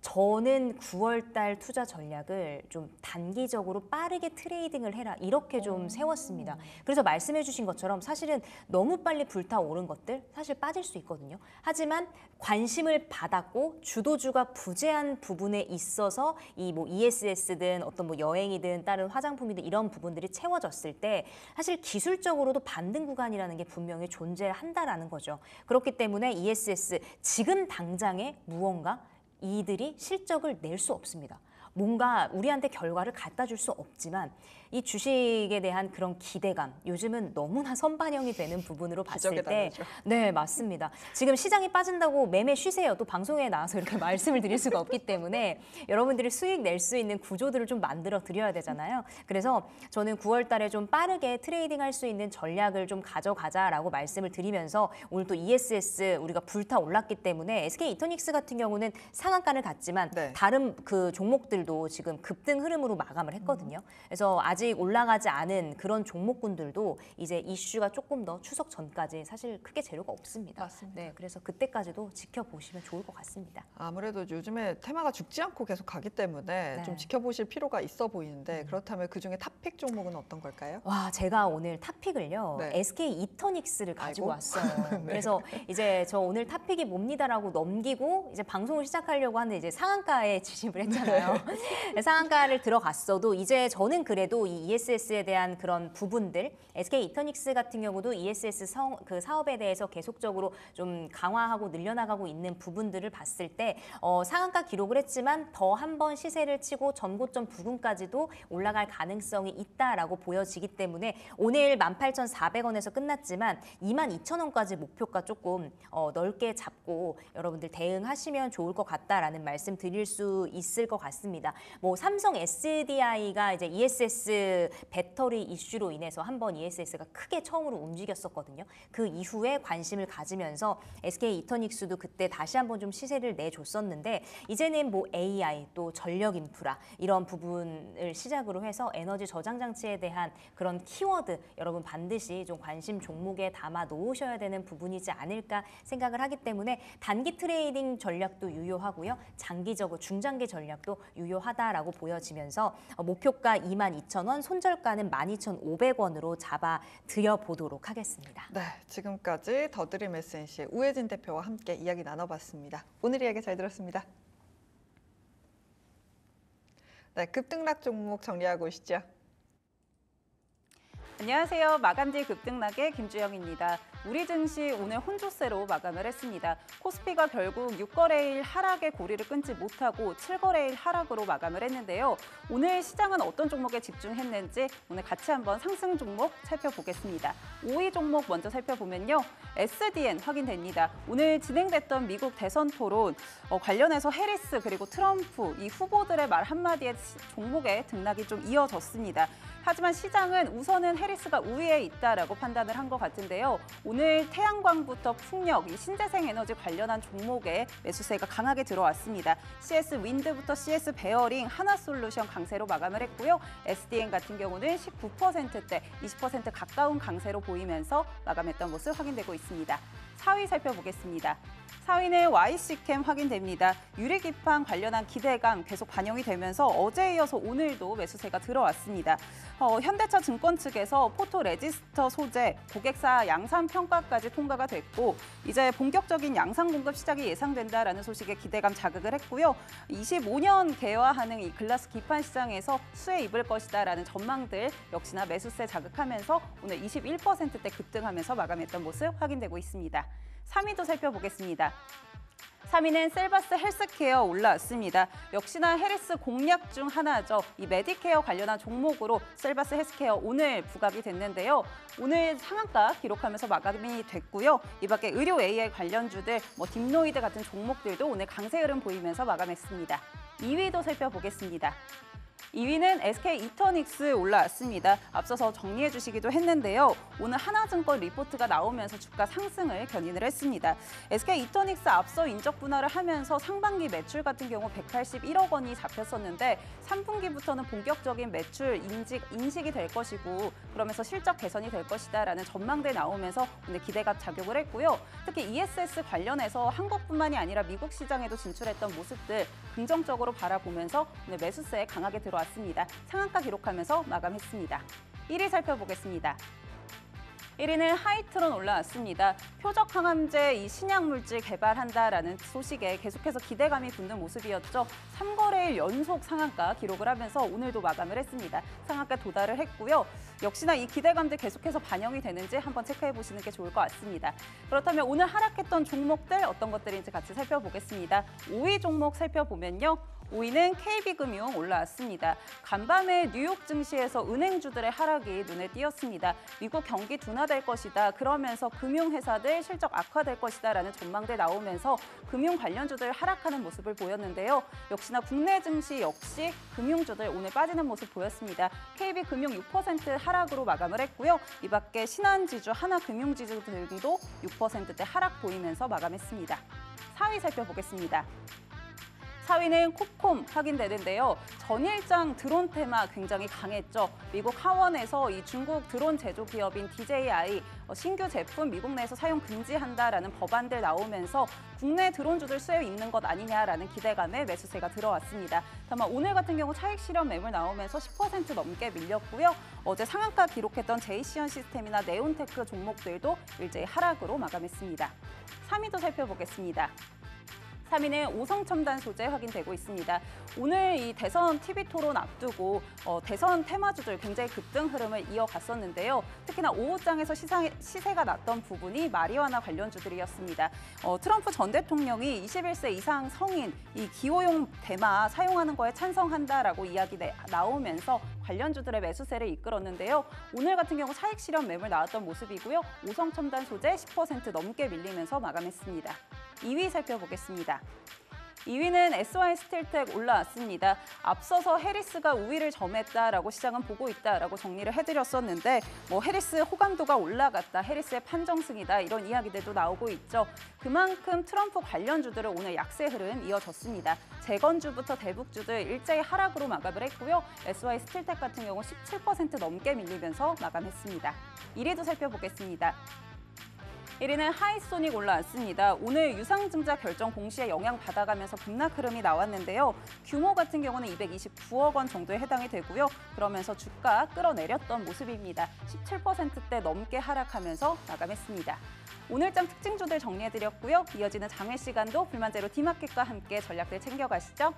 저는 9월 달 투자 전략을 좀 단기적으로 빠르게 트레이딩을 해라 이렇게 좀 세웠습니다. 그래서 말씀해 주신 것처럼 사실은 너무 빨리 불타오른 것들 사실 빠질 수 있거든요. 하지만 관심을 받았고 주도주가 부재한 부분에 있어서 이 뭐 ESS든 어떤 뭐 여행이든 다른 화장품이든 이런 부분들이 채워졌을 때 사실 기술적으로도 반등 구간이라는 게 분명히 존재한다라는 거죠. 그렇기 때문에 ESS 지금 당장에 무언가 이들이 실적을 낼 수 없습니다. 뭔가 우리한테 결과를 갖다 줄 수 없지만 이 주식에 대한 그런 기대감 요즘은 너무나 선반영이 되는 부분으로 봤을 때. 네, 맞습니다. 지금 시장이 빠진다고 매매 쉬세요. 또 방송에 나와서 이렇게 (laughs) 말씀을 드릴 수가 없기 때문에 여러분들이 수익 낼 수 있는 구조들을 좀 만들어 드려야 되잖아요. 그래서 저는 9월 달에 좀 빠르게 trading 할 수 있는 전략을 좀 가져가자라고 말씀을 드리면서 오늘 또 ESS 우리가 불타 올랐기 때문에 SK 이터닉스 같은 경우는 상한가를 갔지만 네. 다른 그 종목들도 지금 급등 흐름으로 마감을 했거든요. 그래서 아직 올라가지 않은 그런 종목군들도 이제 이슈가 조금 더 추석 전까지 사실 크게 재료가 없습니다. 맞습니다. 네, 그래서 그때까지도 지켜보시면 좋을 것 같습니다. 아무래도 요즘에 테마가 죽지 않고 계속 가기 때문에 네. 좀 지켜보실 필요가 있어 보이는데 그렇다면 그 중에 탑픽 종목은 어떤 걸까요? 와, 제가 오늘 탑픽을요. 네. SK 이터닉스를 가지고 아이고. 왔어요. (laughs) 그래서 이제 저 오늘 탑픽이 뭡니다라고 넘기고 이제 방송을 시작하려고 하는데 이제 상한가에 (laughs) 진입을 했잖아요. 상한가를 들어갔어도 이제 저는 그래도 이 ESS에 대한 그런 부분들 SK 이터닉스 같은 경우도 ESS 성, 그 사업에 대해서 계속적으로 좀 강화하고 늘려나가고 있는 부분들을 봤을 때 어, 상한가 기록을 했지만 더 한 번 시세를 치고 전고점 부근까지도 올라갈 가능성이 있다라고 보여지기 때문에 오늘 18,400원에서 끝났지만 22,000원까지 목표가 조금 어, 넓게 잡고 여러분들 대응하시면 좋을 것 같다라는 말씀 드릴 수 있을 것 같습니다. 뭐 삼성 SDI가 이제 ESS 배터리 이슈로 인해서 한번 ESS가 크게 처음으로 움직였었거든요. 그 이후에 관심을 가지면서 SK 이터닉스도 그때 다시 한번 좀 시세를 내줬었는데 이제는 뭐 AI 또 전력 인프라 이런 부분을 시작으로 해서 에너지 저장 장치에 대한 그런 키워드 여러분 반드시 좀 관심 종목에 담아 놓으셔야 되는 부분이지 않을까 생각을 하기 때문에 단기 trading 전략도 유효하고요. 장기적으로 중장기 전략도 유효하다라고 보여지면서 어, 목표가 22,000원, 손절가는 12,500원으로 잡아 드려 보도록 하겠습니다. 네, 지금까지 더드림 SNC의 우혜진 대표와 함께 이야기 나눠봤습니다. 오늘 이야기 잘 들었습니다. 네, 급등락 종목 정리하고 오시죠. 안녕하세요. 마감지 급등락의 김주영입니다. 우리 증시 오늘 혼조세로 마감을 했습니다. 코스피가 결국 6거래일 하락의 고리를 끊지 못하고 7거래일 하락으로 마감을 했는데요. 오늘 시장은 어떤 종목에 집중했는지 오늘 같이 한번 상승 종목 살펴보겠습니다. 5위 종목 먼저 살펴보면요. SDN 확인됩니다. 오늘 진행됐던 미국 대선 토론 어, 관련해서 해리스 그리고 트럼프 이 후보들의 말 한마디에 시- 종목의 등락이 좀 이어졌습니다. 하지만 시장은 우선은 해리스가 우위에 있다라고 판단을 한 것 같은데요. 오늘 태양광부터 풍력, 이 신재생 에너지 관련한 종목에 매수세가 강하게 들어왔습니다. CS 윈드부터 CS 베어링, 한화솔루션 강세로 마감을 했고요. SDN 같은 경우는 19%대 20% 가까운 강세로 보이면서 마감했던 모습 확인되고 있습니다. 4위 살펴보겠습니다. 4위는 YC캠 확인됩니다. 유리기판 관련한 기대감 계속 반영이 되면서 어제에 이어서 오늘도 매수세가 들어왔습니다. 어, 현대차 증권 측에서 포토 레지스터 소재 고객사 양산 평가까지 통과가 됐고 이제 본격적인 양산 공급 시작이 예상된다라는 소식에 기대감 자극을 했고요. 25년 개화하는 이 글라스 기판 시장에서 수혜 입을 것이다라는 전망들 역시나 매수세 자극하면서 오늘 21%대 급등하면서 마감했던 모습 확인되고 있습니다. 3위도 살펴보겠습니다. 3위는 셀바스 헬스케어 올라왔습니다. 역시나 해리스 공략 중 하나죠. 이 메디케어 관련한 종목으로 셀바스 헬스케어 오늘 부각이 됐는데요. 오늘 상한가 기록하면서 마감이 됐고요. 이 밖에 의료 AI 관련주들, 뭐 딥노이드 같은 종목들도 오늘 강세 흐름 보이면서 마감했습니다. 2위도 살펴보겠습니다. 2위는 SK 이터닉스 올라왔습니다. 앞서서 정리해 주시기도 했는데요. 오늘 하나증권 리포트가 나오면서 주가 상승을 견인을 했습니다. SK 이터닉스 앞서 인적 분할을 하면서 상반기 매출 같은 경우 181억 원이 잡혔었는데 3분기부터는 본격적인 매출 인직, 인식이 될 것이고 그러면서 실적 개선이 될 것이다라는 전망대 나오면서 오늘 기대가 작용을 했고요. 특히 ESS 관련해서 한국뿐만이 아니라 미국 시장에도 진출했던 모습들 긍정적으로 바라보면서 오늘 매수세에 강하게 들 어왔습니다. 상한가 기록하면서 마감했습니다. 1위 살펴보겠습니다. 1위는 하이트론 올라왔습니다. 표적 항암제 이 신약 물질 개발한다라는 소식에 계속해서 기대감이 붙는 모습이었죠. 3거래일 연속 상한가 기록을 하면서 오늘도 마감을 했습니다. 상한가 도달을 했고요. 역시나 이 기대감들 계속해서 반영이 되는지 한번 체크해 보시는 게 좋을 것 같습니다. 그렇다면 오늘 하락했던 종목들 어떤 것들인지 같이 살펴보겠습니다. 5위 종목 살펴보면요. 5위는 KB금융 올라왔습니다. 간밤에 뉴욕 증시에서 은행주들의 하락이 눈에 띄었습니다. 미국 경기 둔화될 것이다. 그러면서 금융회사들 실적 악화될 것이다 라는 전망대 나오면서 금융 관련주들 하락하는 모습을 보였는데요. 역시나 국내 증시 역시 금융주들 오늘 빠지는 모습 보였습니다. KB금융 6% 하락으로 마감을 했고요. 이 밖에 신한지주, 하나금융지주 등도 6%대 하락 보이면서 마감했습니다. 4위 살펴보겠습니다. 4위는 콥콤 확인되는데요. 전일장 드론 테마 굉장히 강했죠. 미국 하원에서 이 중국 드론 제조 기업인 DJI 어, 신규 제품 미국 내에서 사용 금지한다라는 법안들 나오면서 국내 드론주들 수요 있는 것 아니냐라는 기대감에 매수세가 들어왔습니다. 다만 오늘 같은 경우 차익 실현 매물 나오면서 10% 넘게 밀렸고요. 어제 상한가 기록했던 제이시언 시스템이나 네온테크 종목들도 일제히 하락으로 마감했습니다. 3위도 살펴보겠습니다. 3위는 오성첨단 소재 확인되고 있습니다. 오늘 이 대선 TV 토론 앞두고 어, 대선 테마주들 굉장히 급등 흐름을 이어갔었는데요. 특히나 오후장에서 시상, 시세가 났던 부분이 마리화나 관련주들이었습니다. 어, 트럼프 전 대통령이 21세 이상 성인 이 기호용 대마 사용하는 거에 찬성한다라고 이야기 내, 나오면서 관련주들의 매수세를 이끌었는데요. 오늘 같은 경우 차익 실현 매물 나왔던 모습이고요. 오성첨단 소재 10% 넘게 밀리면서 마감했습니다. 2위 살펴보겠습니다. 2위는 SY 스틸텍 올라왔습니다. 앞서서 해리스가 우위를 점했다라고 시장은 보고 있다라고 정리를 해드렸었는데 뭐 해리스 호감도가 올라갔다, 해리스의 판정승이다 이런 이야기들도 나오고 있죠. 그만큼 트럼프 관련주들은 오늘 약세 흐름 이어졌습니다. 재건주부터 대북주들 일제히 하락으로 마감을 했고요. SY 스틸텍 같은 경우 17% 넘게 밀리면서 마감했습니다. 1위도 살펴보겠습니다. 1위는 하이소닉 올라왔습니다. 오늘 유상증자 결정 공시에 영향 받아가면서 급락 흐름이 나왔는데요. 규모 같은 경우는 229억 원 정도에 해당이 되고요. 그러면서 주가 끌어내렸던 모습입니다. 17%대 넘게 하락하면서 마감했습니다. 오늘장 특징주들 정리해드렸고요. 이어지는 장외 시간도 불만제로 디마켓과 함께 전략들 챙겨가시죠.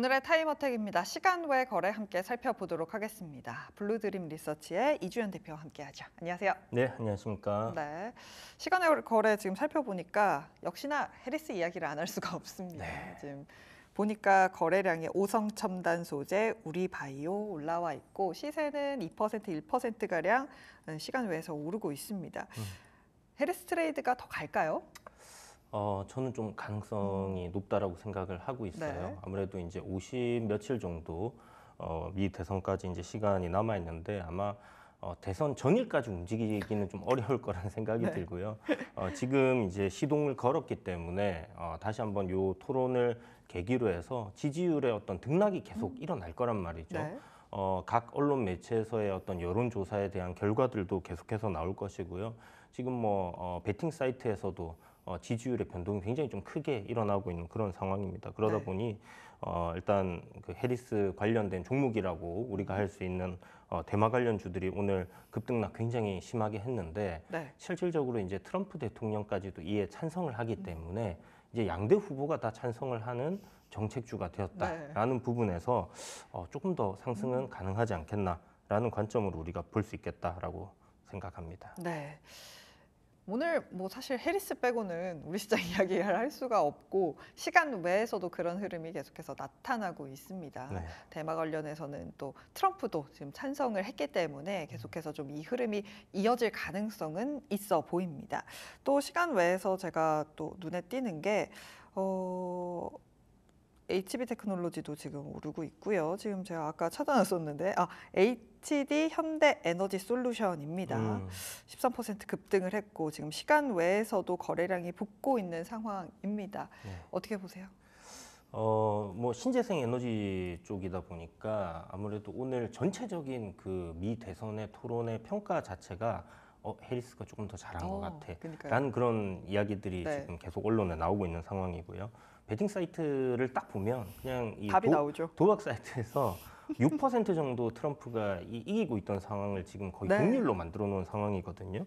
오늘의 time attack입니다. 시간 외 거래 함께 살펴보도록 하겠습니다. 블루드림 리서치의 이주연 대표와 함께하죠. 안녕하세요. 네, 안녕하십니까. 네, 시간 외 거래 지금 살펴보니까 역시나 해리스 이야기를 안 할 수가 (laughs) 없습니다. 네. 지금 보니까 거래량이 오성 첨단 소재, 우리 바이오 올라와 있고 시세는 2% 1% 가량 시간 외에서 오르고 있습니다. 음. 해리스 트레이드가 더 갈까요? 어, 저는 좀 가능성이 높다라고 생각을 하고 있어요. 네. 아무래도 이제 50 며칠 정도 어, 미 대선까지 이제 시간이 남아 있는데 아마 어, 대선 전일까지 움직이기는 좀 어려울 거라는 (laughs) 생각이 네. 들고요. 어, 지금 이제 시동을 걸었기 때문에 어, 다시 한번 요 토론을 계기로 해서 지지율의 어떤 등락이 계속 일어날 거란 말이죠. 네. 어, 각 언론 매체에서의 어떤 여론조사에 대한 결과들도 계속해서 나올 것이고요. 지금 뭐 어, 베팅 사이트에서도 어, 지지율의 변동이 굉장히 좀 크게 일어나고 있는 그런 상황입니다. 그러다 네. 보니 어, 일단 그 해리스 관련된 종목이라고 우리가 할 수 있는 어, 대마 관련 주들이 오늘 급등락 굉장히 심하게 했는데 네. 실질적으로 이제 트럼프 대통령까지도 이에 찬성을 하기 때문에 이제 양대 후보가 다 찬성을 하는 정책주가 되었다라는 부분에서 어, 조금 더 상승은 가능하지 않겠나라는 관점으로 우리가 볼 수 있겠다라고 생각합니다. 네. 오늘 뭐 사실 해리스 빼고는 우리 시장 (laughs) 이야기를 할 수가 없고 시간 외에서도 그런 흐름이 계속해서 나타나고 있습니다. 네. 대마 관련해서는 또 트럼프도 지금 찬성을 했기 때문에 계속해서 좀 이 흐름이 이어질 가능성은 있어 보입니다. 또 시간 외에서 제가 또 눈에 띄는 게 어. HB 테크놀로지도 지금 오르고 있고요. 지금 제가 아까 찾아놨었는데 아 HD 현대 에너지 솔루션입니다. 음, 13% 급등을 했고 지금 시간 외에서도 거래량이 붙고 있는 상황입니다. 네. 어떻게 보세요? 어, 뭐 신재생 에너지 쪽이다 보니까 아무래도 오늘 전체적인 그 미 대선의 토론의 평가 자체가 어, 해리스가 조금 더 잘한 것 어, 같아. 그러니까요. 라는 그런 이야기들이 네. 지금 계속 언론에 나오고 있는 상황이고요. 베팅 사이트를 딱 보면 그냥 이 답이 도, 나오죠. 도박 사이트에서 (laughs) 6% 정도 트럼프가 이, 이기고 있던 상황을 지금 거의 네. 동률로 만들어 놓은 상황이거든요.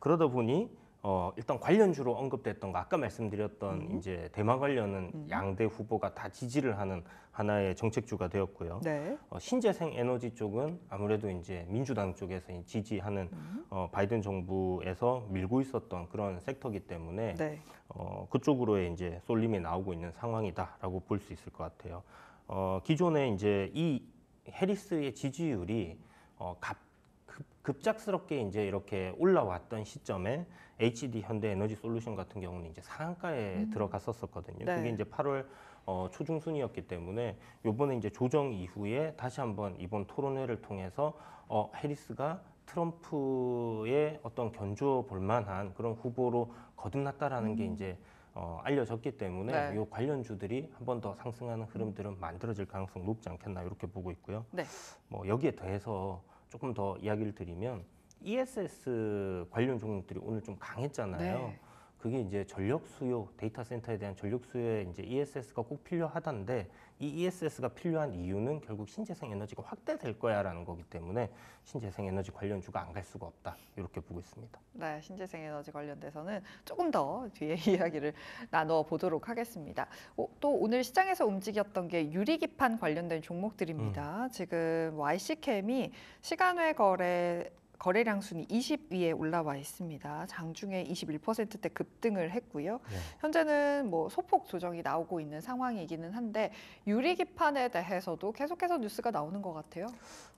그러다 보니 어, 일단 관련주로 언급됐던 거 아까 말씀드렸던 음. 이제 대마 관련은 음. 양대 후보가 다 지지를 하는 하나의 정책주가 되었고요. 네. 어, 신재생 에너지 쪽은 아무래도 이제 민주당 쪽에서 이 지지하는 음. 어, 바이든 정부에서 밀고 있었던 그런 섹터기 때문에 네. 어, 그쪽으로의 이제 쏠림이 나오고 있는 상황이다라고 볼 수 있을 것 같아요. 어, 기존에 이제 이 해리스의 지지율이 어, 갑, 급, 급작스럽게 이제 이렇게 올라왔던 시점에 HD 현대 에너지 솔루션 같은 경우는 이제 상한가에 음. 들어갔었었거든요. 네. 그게 이제 8월 어, 초중순이었기 때문에 요번에 이제 조정 이후에 다시 한번 이번 토론회를 통해서 어, 해리스가 트럼프의 어떤 견주어 볼 만한 그런 후보로 거듭났다라는 게 이제 어, 알려졌기 때문에 네. 이 관련주들이 한 번 더 상승하는 흐름들은 만들어질 가능성 높지 않겠나 이렇게 보고 있고요. 네. 뭐 여기에 더해서 조금 더 이야기를 드리면 ESS 관련 종목들이 오늘 좀 강했잖아요. 네. 그게 이제 전력 수요, 데이터 센터에 대한 전력 수요에 이제 ESS가 꼭 필요하다는데 이 ESS가 필요한 이유는 결국 신재생 에너지가 확대될 거야라는 거기 때문에 신재생 에너지 관련주가 안 갈 수가 없다 이렇게 보고 있습니다. 네, 신재생 에너지 관련돼서는 조금 더 뒤에 (laughs) 이야기를 나눠 보도록 하겠습니다. 어, 또 오늘 시장에서 움직였던 게 유리기판 관련된 종목들입니다. 지금 YC캠이 시간외 거래 거래량 순위 20위에 올라와 있습니다. 장중에 21%대 급등을 했고요. 네. 현재는 뭐 소폭 조정이 나오고 있는 상황이기는 한데 유리 기판에 대해서도 계속해서 뉴스가 나오는 것 같아요.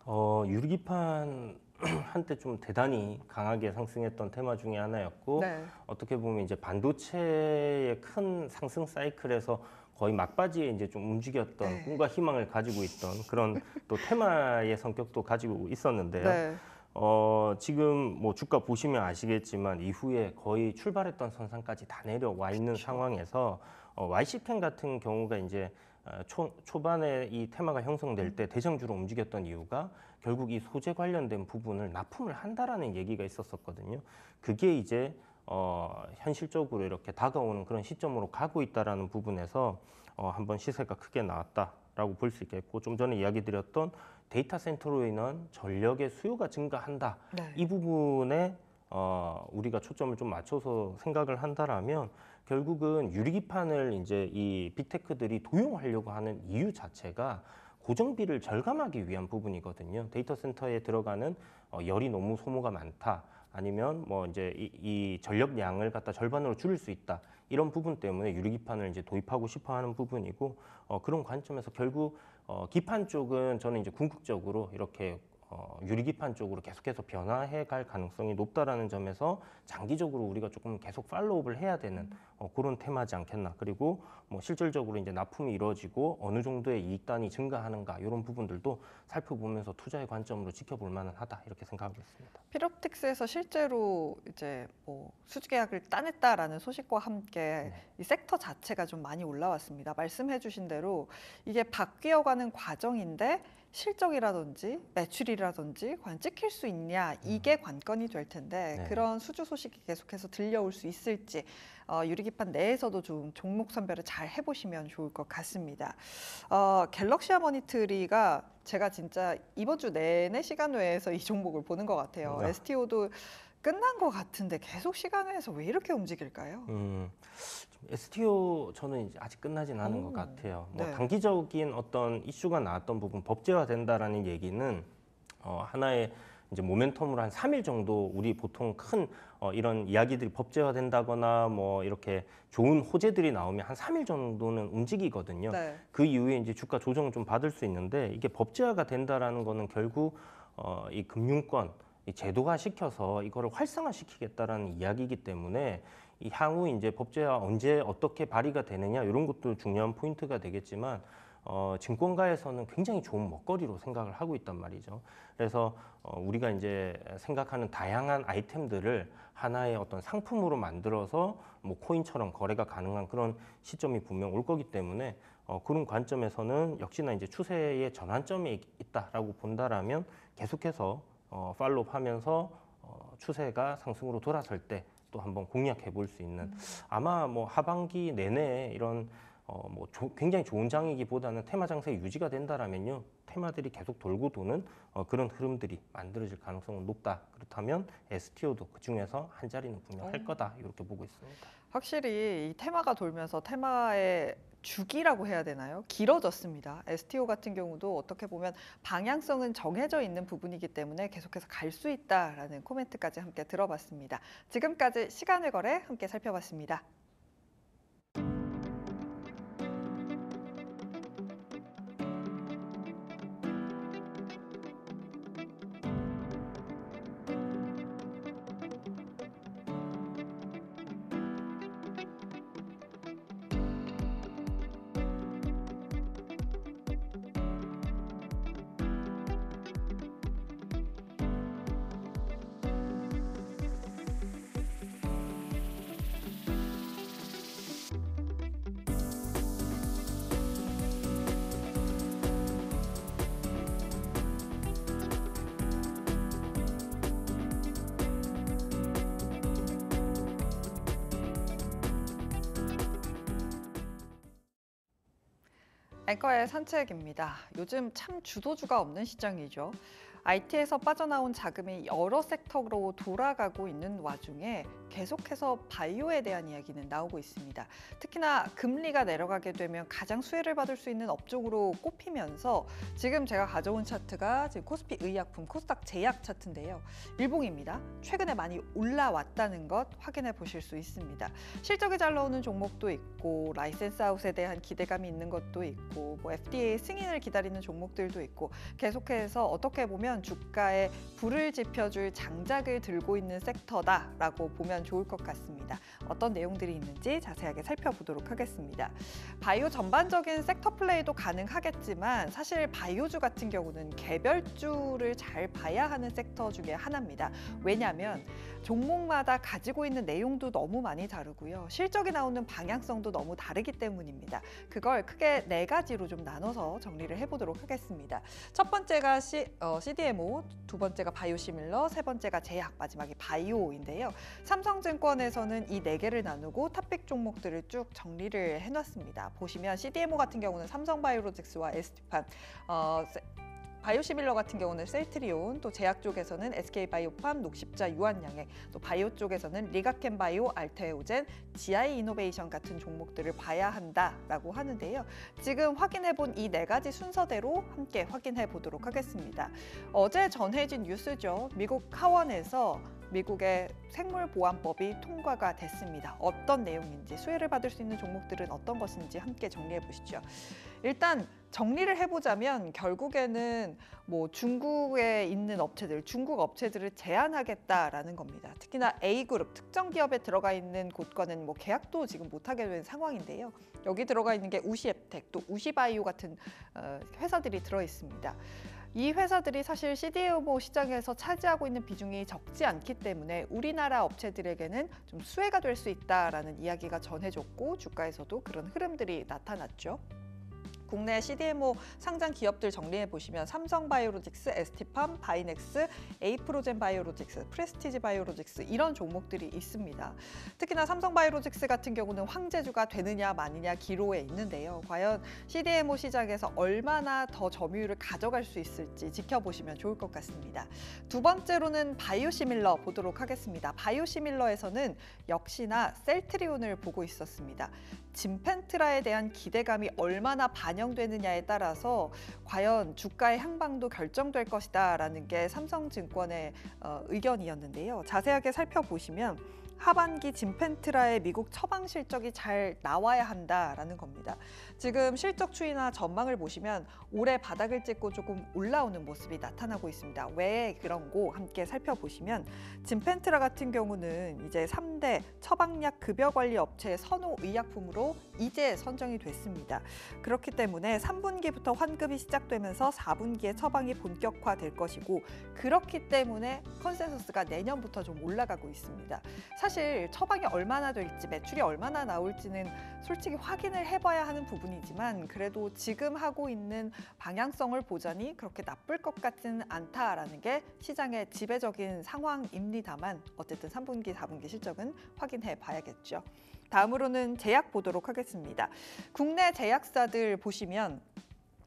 어, 유리 기판 (clears throat) 한때 좀 대단히 강하게 상승했던 테마 중에 하나였고 네. 어떻게 보면 이제 반도체의 큰 상승 사이클에서 거의 막바지에 이제 좀 움직였던 네. 꿈과 희망을 가지고 있던 그런 또 테마의 성격도 가지고 있었는데요. 네. 어, 지금 뭐 주가 보시면 아시겠지만 이후에 거의 출발했던 선상까지 다 내려와 있는 그렇죠. 상황에서 어, YC펜 같은 경우가 이제 어, 초, 초반에 이 테마가 형성될 음. 때 대장주로 움직였던 이유가 결국 이 소재 관련된 부분을 납품을 한다라는 얘기가 있었었거든요. 그게 이제 어, 현실적으로 이렇게 다가오는 그런 시점으로 가고 있다라는 부분에서 어, 한번 시세가 크게 나왔다라고 볼 수 있겠고 좀 전에 이야기 드렸던 데이터 센터로 인한 전력의 수요가 증가한다. 네. 이 부분에 어, 우리가 초점을 좀 맞춰서 생각을 한다라면 결국은 유리기판을 이제 이 빅테크들이 도입하려고 하는 이유 자체가 고정비를 절감하기 위한 부분이거든요. 데이터 센터에 들어가는 어, 열이 너무 소모가 많다. 아니면 뭐 이제 이, 이 전력량을 갖다 절반으로 줄일 수 있다. 이런 부분 때문에 유리기판을 이제 도입하고 싶어 하는 부분이고 어, 그런 관점에서 결국 어, 기판 쪽은 저는 이제 궁극적으로 이렇게 어, 유리기판 쪽으로 계속해서 변화해 갈 가능성이 높다라는 점에서 장기적으로 우리가 조금 계속 팔로우업을 해야 되는 어, 그런 테마지 않겠나. 그리고 뭐 실질적으로 이제 납품이 이루어지고 어느 정도의 이익단이 증가하는가 이런 부분들도 살펴보면서 투자의 관점으로 지켜볼 만은 하다 이렇게 생각하고 있습니다. 필옵틱스에서 실제로 이제 뭐 수주 계약을 따냈다라는 소식과 함께 네. 이 섹터 자체가 좀 많이 올라왔습니다. 말씀해 주신 대로 이게 바뀌어가는 과정인데 실적이라든지 매출이라든지 과연 찍힐 수 있냐 이게 관건이 될 텐데 네. 그런 수주 소식이 계속해서 들려올 수 있을지 어, 유리기판 내에서도 좀 종목 선별을 잘 해보시면 좋을 것 같습니다. 어, 갤럭시 하모니트리가 제가 진짜 이번 주 내내 시간 외에서 이 종목을 보는 것 같아요. 네. STO도 끝난 것 같은데 계속 시간 외에서 왜 이렇게 움직일까요? 음, STO 저는 이제 아직 끝나진 않은 오, 것 같아요. 뭐 네. 단기적인 어떤 이슈가 나왔던 부분 법제화된다라는 얘기는 어, 하나의 이제 모멘텀으로 한 3일 정도 우리 보통 큰 어, 이런 이야기들이 법제화된다거나 뭐 이렇게 좋은 호재들이 나오면 한 3일 정도는 움직이거든요. 네. 그 이후에 이제 주가 조정을 좀 받을 수 있는데 이게 법제화가 된다라는 거는 결국 어, 이 금융권 이 제도화 시켜서 이거를 활성화 시키겠다라는 이야기이기 때문에 이 향후 이제 법제화 언제 어떻게 발의가 되느냐 이런 것도 중요한 포인트가 되겠지만 어, 증권가에서는 굉장히 좋은 먹거리로 생각을 하고 있단 말이죠. 그래서 어, 우리가 이제 생각하는 다양한 아이템들을 하나의 어떤 상품으로 만들어서 뭐 코인처럼 거래가 가능한 그런 시점이 분명 올 거기 때문에 어, 그런 관점에서는 역시나 이제 추세의 전환점이 있- 있다라고 본다라면 계속해서 어, 팔로우하면서 어, 추세가 상승으로 돌아설 때 또 한번 공략해 볼 수 있는 아마 뭐 하반기 내내 이런 어, 뭐 조- 굉장히 좋은 장이기보다는 테마 장세 유지가 된다라면요 테마들이 계속 돌고 도는 어, 그런 흐름들이 만들어질 가능성은 높다 그렇다면 STO도 그 중에서 한 자리는 분명 할 어. 거다 이렇게 보고 있습니다. 확실히 이 테마가 돌면서 테마의 주기라고 해야 되나요? 길어졌습니다. STO 같은 경우도 어떻게 보면 방향성은 정해져 있는 부분이기 때문에 계속해서 갈 수 있다라는 코멘트까지 함께 들어봤습니다. 지금까지 시간을 거래 함께 살펴봤습니다. 앵커의 산책입니다. 요즘 참 주도주가 없는 시장이죠. IT에서 빠져나온 자금이 여러 섹터로 돌아가고 있는 와중에 계속해서 바이오에 대한 이야기는 나오고 있습니다. 특히나 금리가 내려가게 되면 가장 수혜를 받을 수 있는 업종으로 꼽히면서 지금 제가 가져온 차트가 지금 코스피 의약품 코스닥 제약 차트인데요. 일봉입니다. 최근에 많이 올라왔다는 것 확인해 보실 수 있습니다. 실적이 잘 나오는 종목도 있고 license out에 대한 기대감이 있는 것도 있고 뭐 FDA 승인을 기다리는 종목들도 있고 계속해서 어떻게 보면 주가에 불을 지펴줄 장작을 들고 있는 섹터다라고 보면 좋을 것 같습니다. 어떤 내용들이 있는지 자세하게 살펴보도록 하겠습니다. 바이오 전반적인 섹터 플레이도 가능하겠지만 사실 바이오주 같은 경우는 개별주를 잘 봐야 하는 섹터 중에 하나입니다. 왜냐하면 종목마다 가지고 있는 내용도 너무 많이 다르고요. 실적이 나오는 방향성도 너무 다르기 때문입니다. 그걸 크게 네 가지로 좀 나눠서 정리를 해보도록 하겠습니다. 첫 번째가 C, 어, CDMO, 두 번째가 바이오시밀러, 세 번째가 제약, 마지막이 바이오인데요. 삼성 증권에서는 이 네 개를 나누고 탑픽 종목들을 쭉 정리를 해놨습니다. 보시면 CDMO 같은 경우는 삼성바이오로직스와 에스티판, 어, 세- 바이오시밀러 같은 경우는 셀트리온, 또 제약 쪽에서는 SK바이오팜, 녹십자, 유한양행, 또 바이오 쪽에서는 리가켄바이오, 알테오젠, GI 이노베이션 같은 종목들을 봐야 한다라고 하는데요. 지금 확인해 본 이 네 가지 순서대로 함께 확인해 보도록 하겠습니다. 어제 전해진 뉴스죠. 미국 하원에서 미국의 생물보안법이 통과가 됐습니다. 어떤 내용인지 수혜를 받을 수 있는 종목들은 어떤 것인지 함께 정리해 보시죠. 일단 정리를 해보자면 결국에는 뭐 중국에 있는 업체들, 중국 업체들을 제한하겠다라는 겁니다. 특히나 A그룹 특정 기업에 들어가 있는 곳과는 뭐 계약도 지금 못하게 된 상황인데요. 여기 들어가 있는 게 우시앱텍, 또 우시바이오 같은 어, 회사들이 들어 있습니다. 이 회사들이 사실 CDMO 시장에서 차지하고 있는 비중이 적지 않기 때문에 우리나라 업체들에게는 좀 수혜가 될 수 있다라는 이야기가 전해졌고 주가에서도 그런 흐름들이 나타났죠. 국내 CDMO 상장 기업들 정리해 보시면 삼성바이오로직스, 에스티팜, 바이넥스, 에이프로젠 바이오로직스, 프레스티지 바이오로직스 이런 종목들이 있습니다. 특히나 삼성바이오로직스 같은 경우는 황제주가 되느냐 마느냐 기로에 있는데요. 과연 CDMO 시장에서 얼마나 더 점유율을 가져갈 수 있을지 지켜보시면 좋을 것 같습니다. 두 번째로는 바이오시밀러 보도록 하겠습니다. 바이오시밀러에서는 역시나 셀트리온을 보고 있었습니다. 짐펜트라에 대한 기대감이 얼마나 반영되느냐에 따라서 과연 주가의 향방도 결정될 것이다라는 게 삼성증권의 어, 의견이었는데요. 자세하게 살펴보시면 하반기 짐펜트라의 미국 처방 실적이 잘 나와야 한다라는 겁니다. 지금 실적 추이나 전망을 보시면 올해 바닥을 찍고 조금 올라오는 모습이 나타나고 있습니다. 왜 그런고 함께 살펴보시면 짐펜트라 같은 경우는 이제 3대 처방약 급여 관리 업체의 선호 의약품으로 이제 선정이 됐습니다. 그렇기 때문에 3분기부터 환급이 시작되면서 4분기에 처방이 본격화될 것이고 그렇기 때문에 컨센서스가 내년부터 좀 올라가고 있습니다. 사실 처방이 얼마나 될지 매출이 얼마나 나올지는 솔직히 확인을 해봐야 하는 부분이지만 그래도 지금 하고 있는 방향성을 보자니 그렇게 나쁠 것 같지는 않다라는 게 시장의 지배적인 상황입니다만 어쨌든 3분기, 4분기 실적은 확인해 봐야겠죠. 다음으로는 제약 보도록 하겠습니다. 국내 제약사들 보시면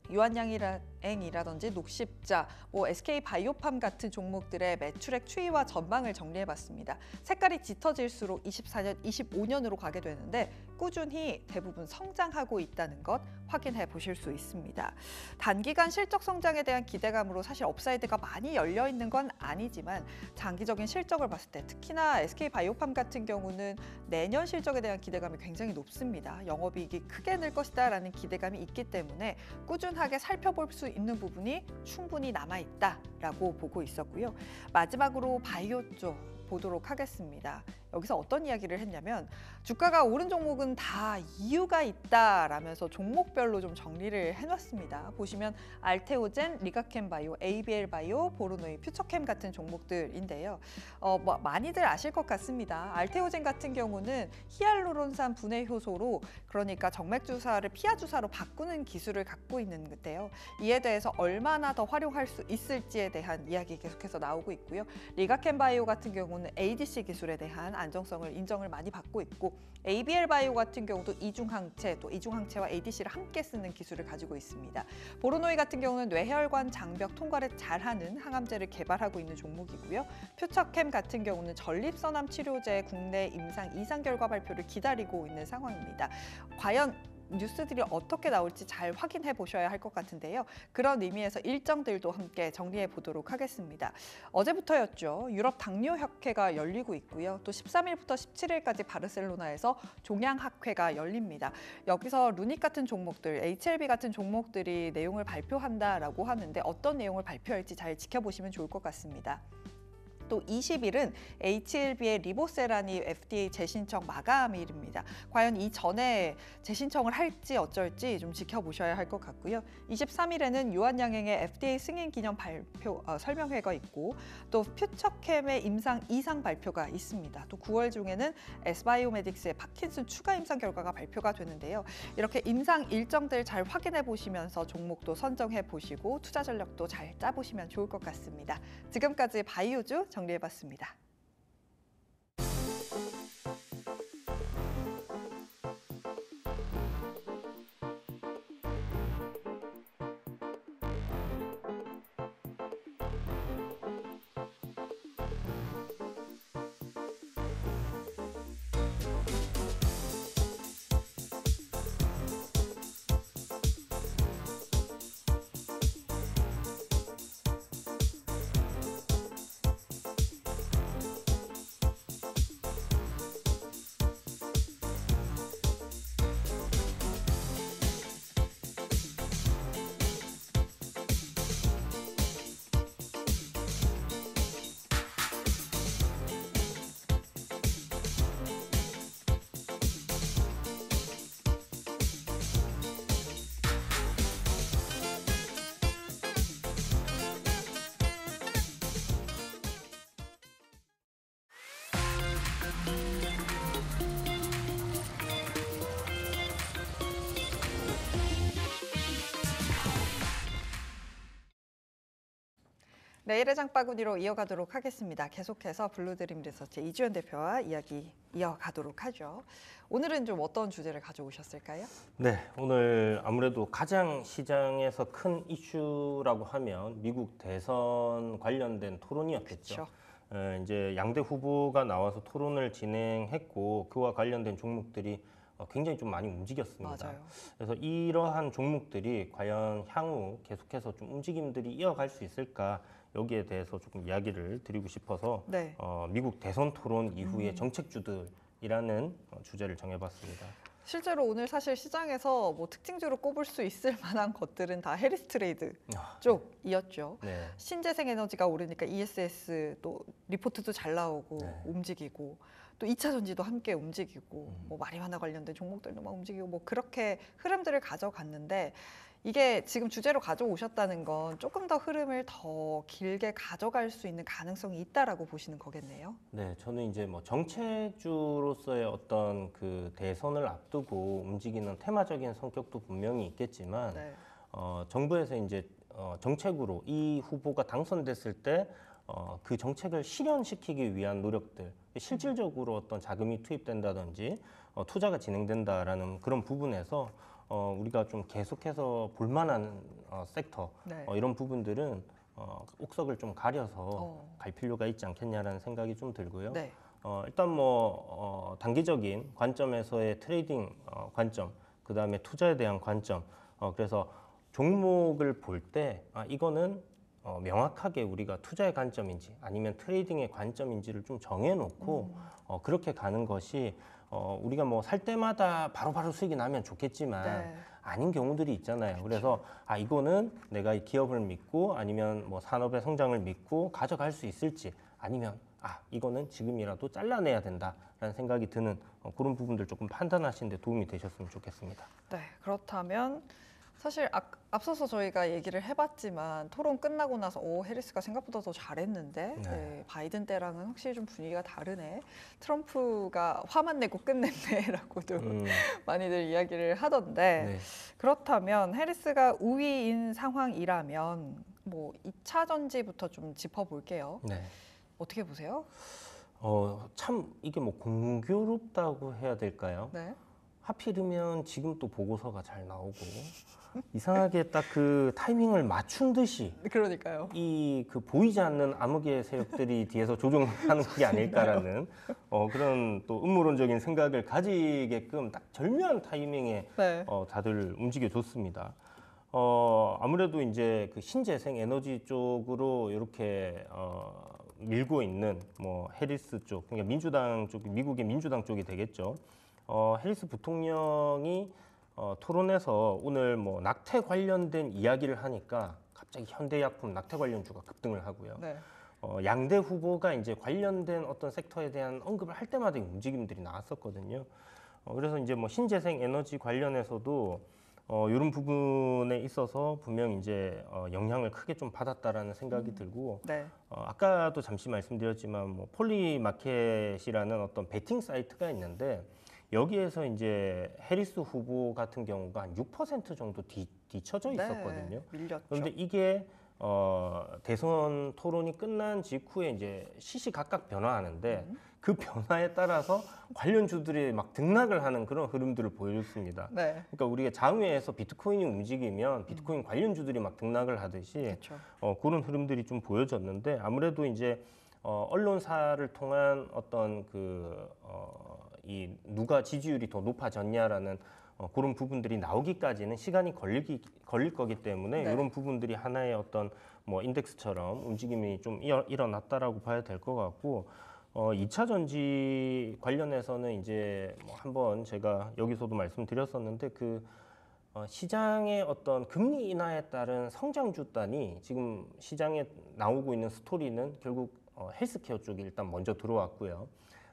유한양행이라든지 녹십자, 뭐 SK 바이오팜 같은 종목들의 매출액 추이와 전망을 정리해봤습니다. 색깔이 짙어질수록 24년, 25년으로 가게 되는데 꾸준히 대부분 성장하고 있다는 것 확인해 보실 수 있습니다. 단기간 실적 성장에 대한 기대감으로 사실 upside가 많이 열려 있는 건 아니지만 장기적인 실적을 봤을 때 특히나 SK 바이오팜 같은 경우는 내년 실적에 대한 기대감이 굉장히 높습니다. 영업이익이 크게 늘 것이다라는 기대감이 있기 때문에 꾸준하게 살펴볼 수 있는 부분이 충분히 남아 있다라고 보고 있었고요. 마지막으로 바이오 쪽 보도록 하겠습니다. 여기서 어떤 이야기를 했냐면 주가가 오른 종목은 다 이유가 있다라면서 종목별로 좀 정리를 해놨습니다. 보시면 알테오젠, 리가캠바이오, ABL바이오, 보르노이, 퓨처캠 같은 종목들인데요. 어, 뭐 많이들 아실 것 같습니다. 알테오젠 같은 경우는 히알루론산 분해 효소로 그러니까 정맥 주사를 피하 주사로 바꾸는 기술을 갖고 있는데요. 이에 대해서 얼마나 더 활용할 수 있을지에 대한 이야기 계속해서 나오고 있고요. 리가캠바이오 같은 경우는 ADC 기술에 대한 안정성을 인정을 많이 받고 있고 ABL 바이오 같은 경우도 이중항체 또 이중항체와 ADC를 함께 쓰는 기술을 가지고 있습니다. 보르노이 같은 경우는 뇌혈관 장벽 통과를 잘하는 항암제를 개발하고 있는 종목이고요. 퓨처캠 같은 경우는 전립선암 치료제 국내 임상 이상 결과 발표를 기다리고 있는 상황입니다. 과연 뉴스들이 어떻게 나올지 잘 확인해 보셔야 할 것 같은데요. 그런 의미에서 일정들도 함께 정리해 보도록 하겠습니다. 어제부터였죠. 유럽 당뇨학회가 열리고 있고요. 또 13일부터 17일까지 바르셀로나에서 종양학회가 열립니다. 여기서 루닉 같은 종목들, HLB 같은 종목들이 내용을 발표한다라고 하는데 어떤 내용을 발표할지 잘 지켜보시면 좋을 것 같습니다. 또 20일은 HLB의 리보세라니 FDA 재신청 마감일입니다. 과연 이 전에 재신청을 할지 어쩔지 좀 지켜보셔야 할 것 같고요. 23일에는 유한양행의 FDA 승인 기념 발표 어, 설명회가 있고 또 퓨처캠의 임상 이상 발표가 있습니다. 또 9월 중에는 에스바이오메딕스의 파킨슨 추가 임상 결과가 발표가 되는데요. 이렇게 임상 일정들 잘 확인해 보시면서 종목도 선정해 보시고 투자 전략도 잘 짜보시면 좋을 것 같습니다. 지금까지 바이오주 정 리해봤습니다. 내일의 장바구니로 이어가도록 하겠습니다. 계속해서 블루드림 리서치 이주연 대표와 이야기 이어가도록 하죠. 오늘은 좀 어떤 주제를 가져오셨을까요? 네, 오늘 아무래도 가장 시장에서 큰 이슈라고 하면 미국 대선 관련된 토론이었겠죠. 그렇죠. 에, 이제 양대 후보가 나와서 토론을 진행했고 그와 관련된 종목들이 어, 굉장히 좀 많이 움직였습니다. 맞아요. 그래서 이러한 종목들이 과연 향후 계속해서 좀 움직임들이 이어갈 수 있을까 여기에 대해서 조금 이야기를 드리고 싶어서 네. 어, 미국 대선 토론 이후의 음. 정책주들이라는 어, 주제를 정해봤습니다. 실제로 오늘 사실 시장에서 뭐 특징주로 꼽을 수 있을 (laughs) 만한 것들은 다 해리스 트레이드 아, 쪽이었죠. 네. 신재생 에너지가 오르니까 ESS 또 리포트도 잘 나오고 네. 움직이고 또 2차 전지도 함께 움직이고 음. 뭐 마리화나 관련된 종목들도 막 움직이고 뭐 그렇게 흐름들을 가져갔는데 이게 지금 주제로 가져오셨다는 건 조금 더 흐름을 더 길게 가져갈 수 있는 가능성이 있다라고 보시는 거겠네요. 네, 저는 이제 뭐 정책주로서의 어떤 그 대선을 앞두고 움직이는 테마적인 성격도 분명히 있겠지만 네. 어, 정부에서 이제 어, 정책으로 이 후보가 당선됐을 때 어, 그 정책을 실현시키기 위한 노력들, 실질적으로 어떤 자금이 투입된다든지 어, 투자가 진행된다라는 그런 부분에서 어, 우리가 좀 계속해서 볼만한 어, 섹터 네. 어, 이런 부분들은 어, 옥석을 좀 가려서 어. 갈 필요가 있지 않겠냐라는 생각이 좀 들고요. 네. 어, 일단 뭐 어, 단기적인 관점에서의 트레이딩 어, 관점, 그 다음에 투자에 대한 관점. 어, 그래서 종목을 볼 때 아, 이거는 어, 명확하게 우리가 투자의 관점인지 아니면 트레이딩의 관점인지를 좀 정해놓고 음. 어, 그렇게 가는 것이 어, 우리가 뭐 살 때마다 바로 바로 수익이 나면 좋겠지만 네. 아닌 경우들이 있잖아요. 그래서 아 이거는 내가 이 기업을 믿고 아니면 뭐 산업의 성장을 믿고 가져갈 수 있을지 아니면 아 이거는 지금이라도 잘라내야 된다라는 생각이 드는 어, 그런 부분들 조금 판단하시는데 도움이 되셨으면 좋겠습니다. 네, 그렇다면 사실 앞, 앞서서 저희가 얘기를 해봤지만 토론 끝나고 나서 오 해리스가 생각보다 더 잘했는데 네. 네, 바이든 때랑은 확실히 좀 분위기가 다르네. 트럼프가 화만 내고 끝냈네라고도 음, (laughs) 많이들 이야기를 하던데 네. 그렇다면 해리스가 우위인 상황이라면 뭐 2차 전지부터 좀 짚어볼게요. 네. 어떻게 보세요? 어, 참 이게 뭐 공교롭다고 해야 될까요? 네. 하필이면 지금 또 보고서가 잘 나오고 이상하게 딱 그 타이밍을 맞춘 듯이 그러니까요. 이 그 보이지 않는 암흑의 세력들이 뒤에서 조종하는 게 아닐까라는 (laughs) 어, 그런 또 음모론적인 생각을 가지게끔 딱 절묘한 타이밍에 네. 어, 다들 움직여 줬습니다. 어, 아무래도 이제 그 신재생 에너지 쪽으로 이렇게 어, 밀고 있는 뭐 해리스 쪽, 그러니까 민주당 쪽, 미국의 민주당 쪽이 되겠죠. 어, 해리스 부통령이 어, 토론에서 오늘 뭐 낙태 관련된 이야기를 하니까 갑자기 현대약품 낙태 관련주가 급등을 하고요. 네. 어, 양대 후보가 이제 관련된 어떤 섹터에 대한 언급을 할 때마다 이 움직임들이 나왔었거든요. 어, 그래서 이제 뭐 신재생 에너지 관련해서도 어, 이런 부분에 있어서 분명 이제 어, 영향을 크게 좀 받았다라는 생각이 들고 네. 어, 아까도 잠시 말씀드렸지만 뭐 폴리마켓이라는 어떤 베팅 사이트가 있는데 여기에서 이제 해리스 후보 같은 경우가 한 6% 정도 뒤, 뒤쳐져 있었거든요. 네. 밀렸죠. 그런데 이게 어, 대선 토론이 끝난 직후에 이제 시시각각 변화하는데 음. 그 변화에 따라서 관련주들이 막 등락을 하는 그런 흐름들을 보여줬습니다. 네. 그러니까 우리가 장외에서 비트코인이 움직이면 비트코인 관련주들이 막 등락을 하듯이. 어, 그런 흐름들이 좀 보여졌는데 아무래도 이제 어, 언론사를 통한 어떤 그, 어, 이 누가 지지율이 더 높아졌냐라는 어, 그런 부분들이 나오기까지는 시간이 걸리기, 걸릴 거기 때문에 네. 이런 부분들이 하나의 어떤 뭐 인덱스처럼 움직임이 좀 일어, 일어났다라고 봐야 될 것 같고 어, 2차 전지 관련해서는 이제 뭐 한번 제가 여기서도 말씀드렸었는데 그 어, 시장의 어떤 금리 인하에 따른 성장 주 단이 지금 시장에 나오고 있는 스토리는 결국 어, 헬스케어 쪽이 일단 먼저 들어왔고요.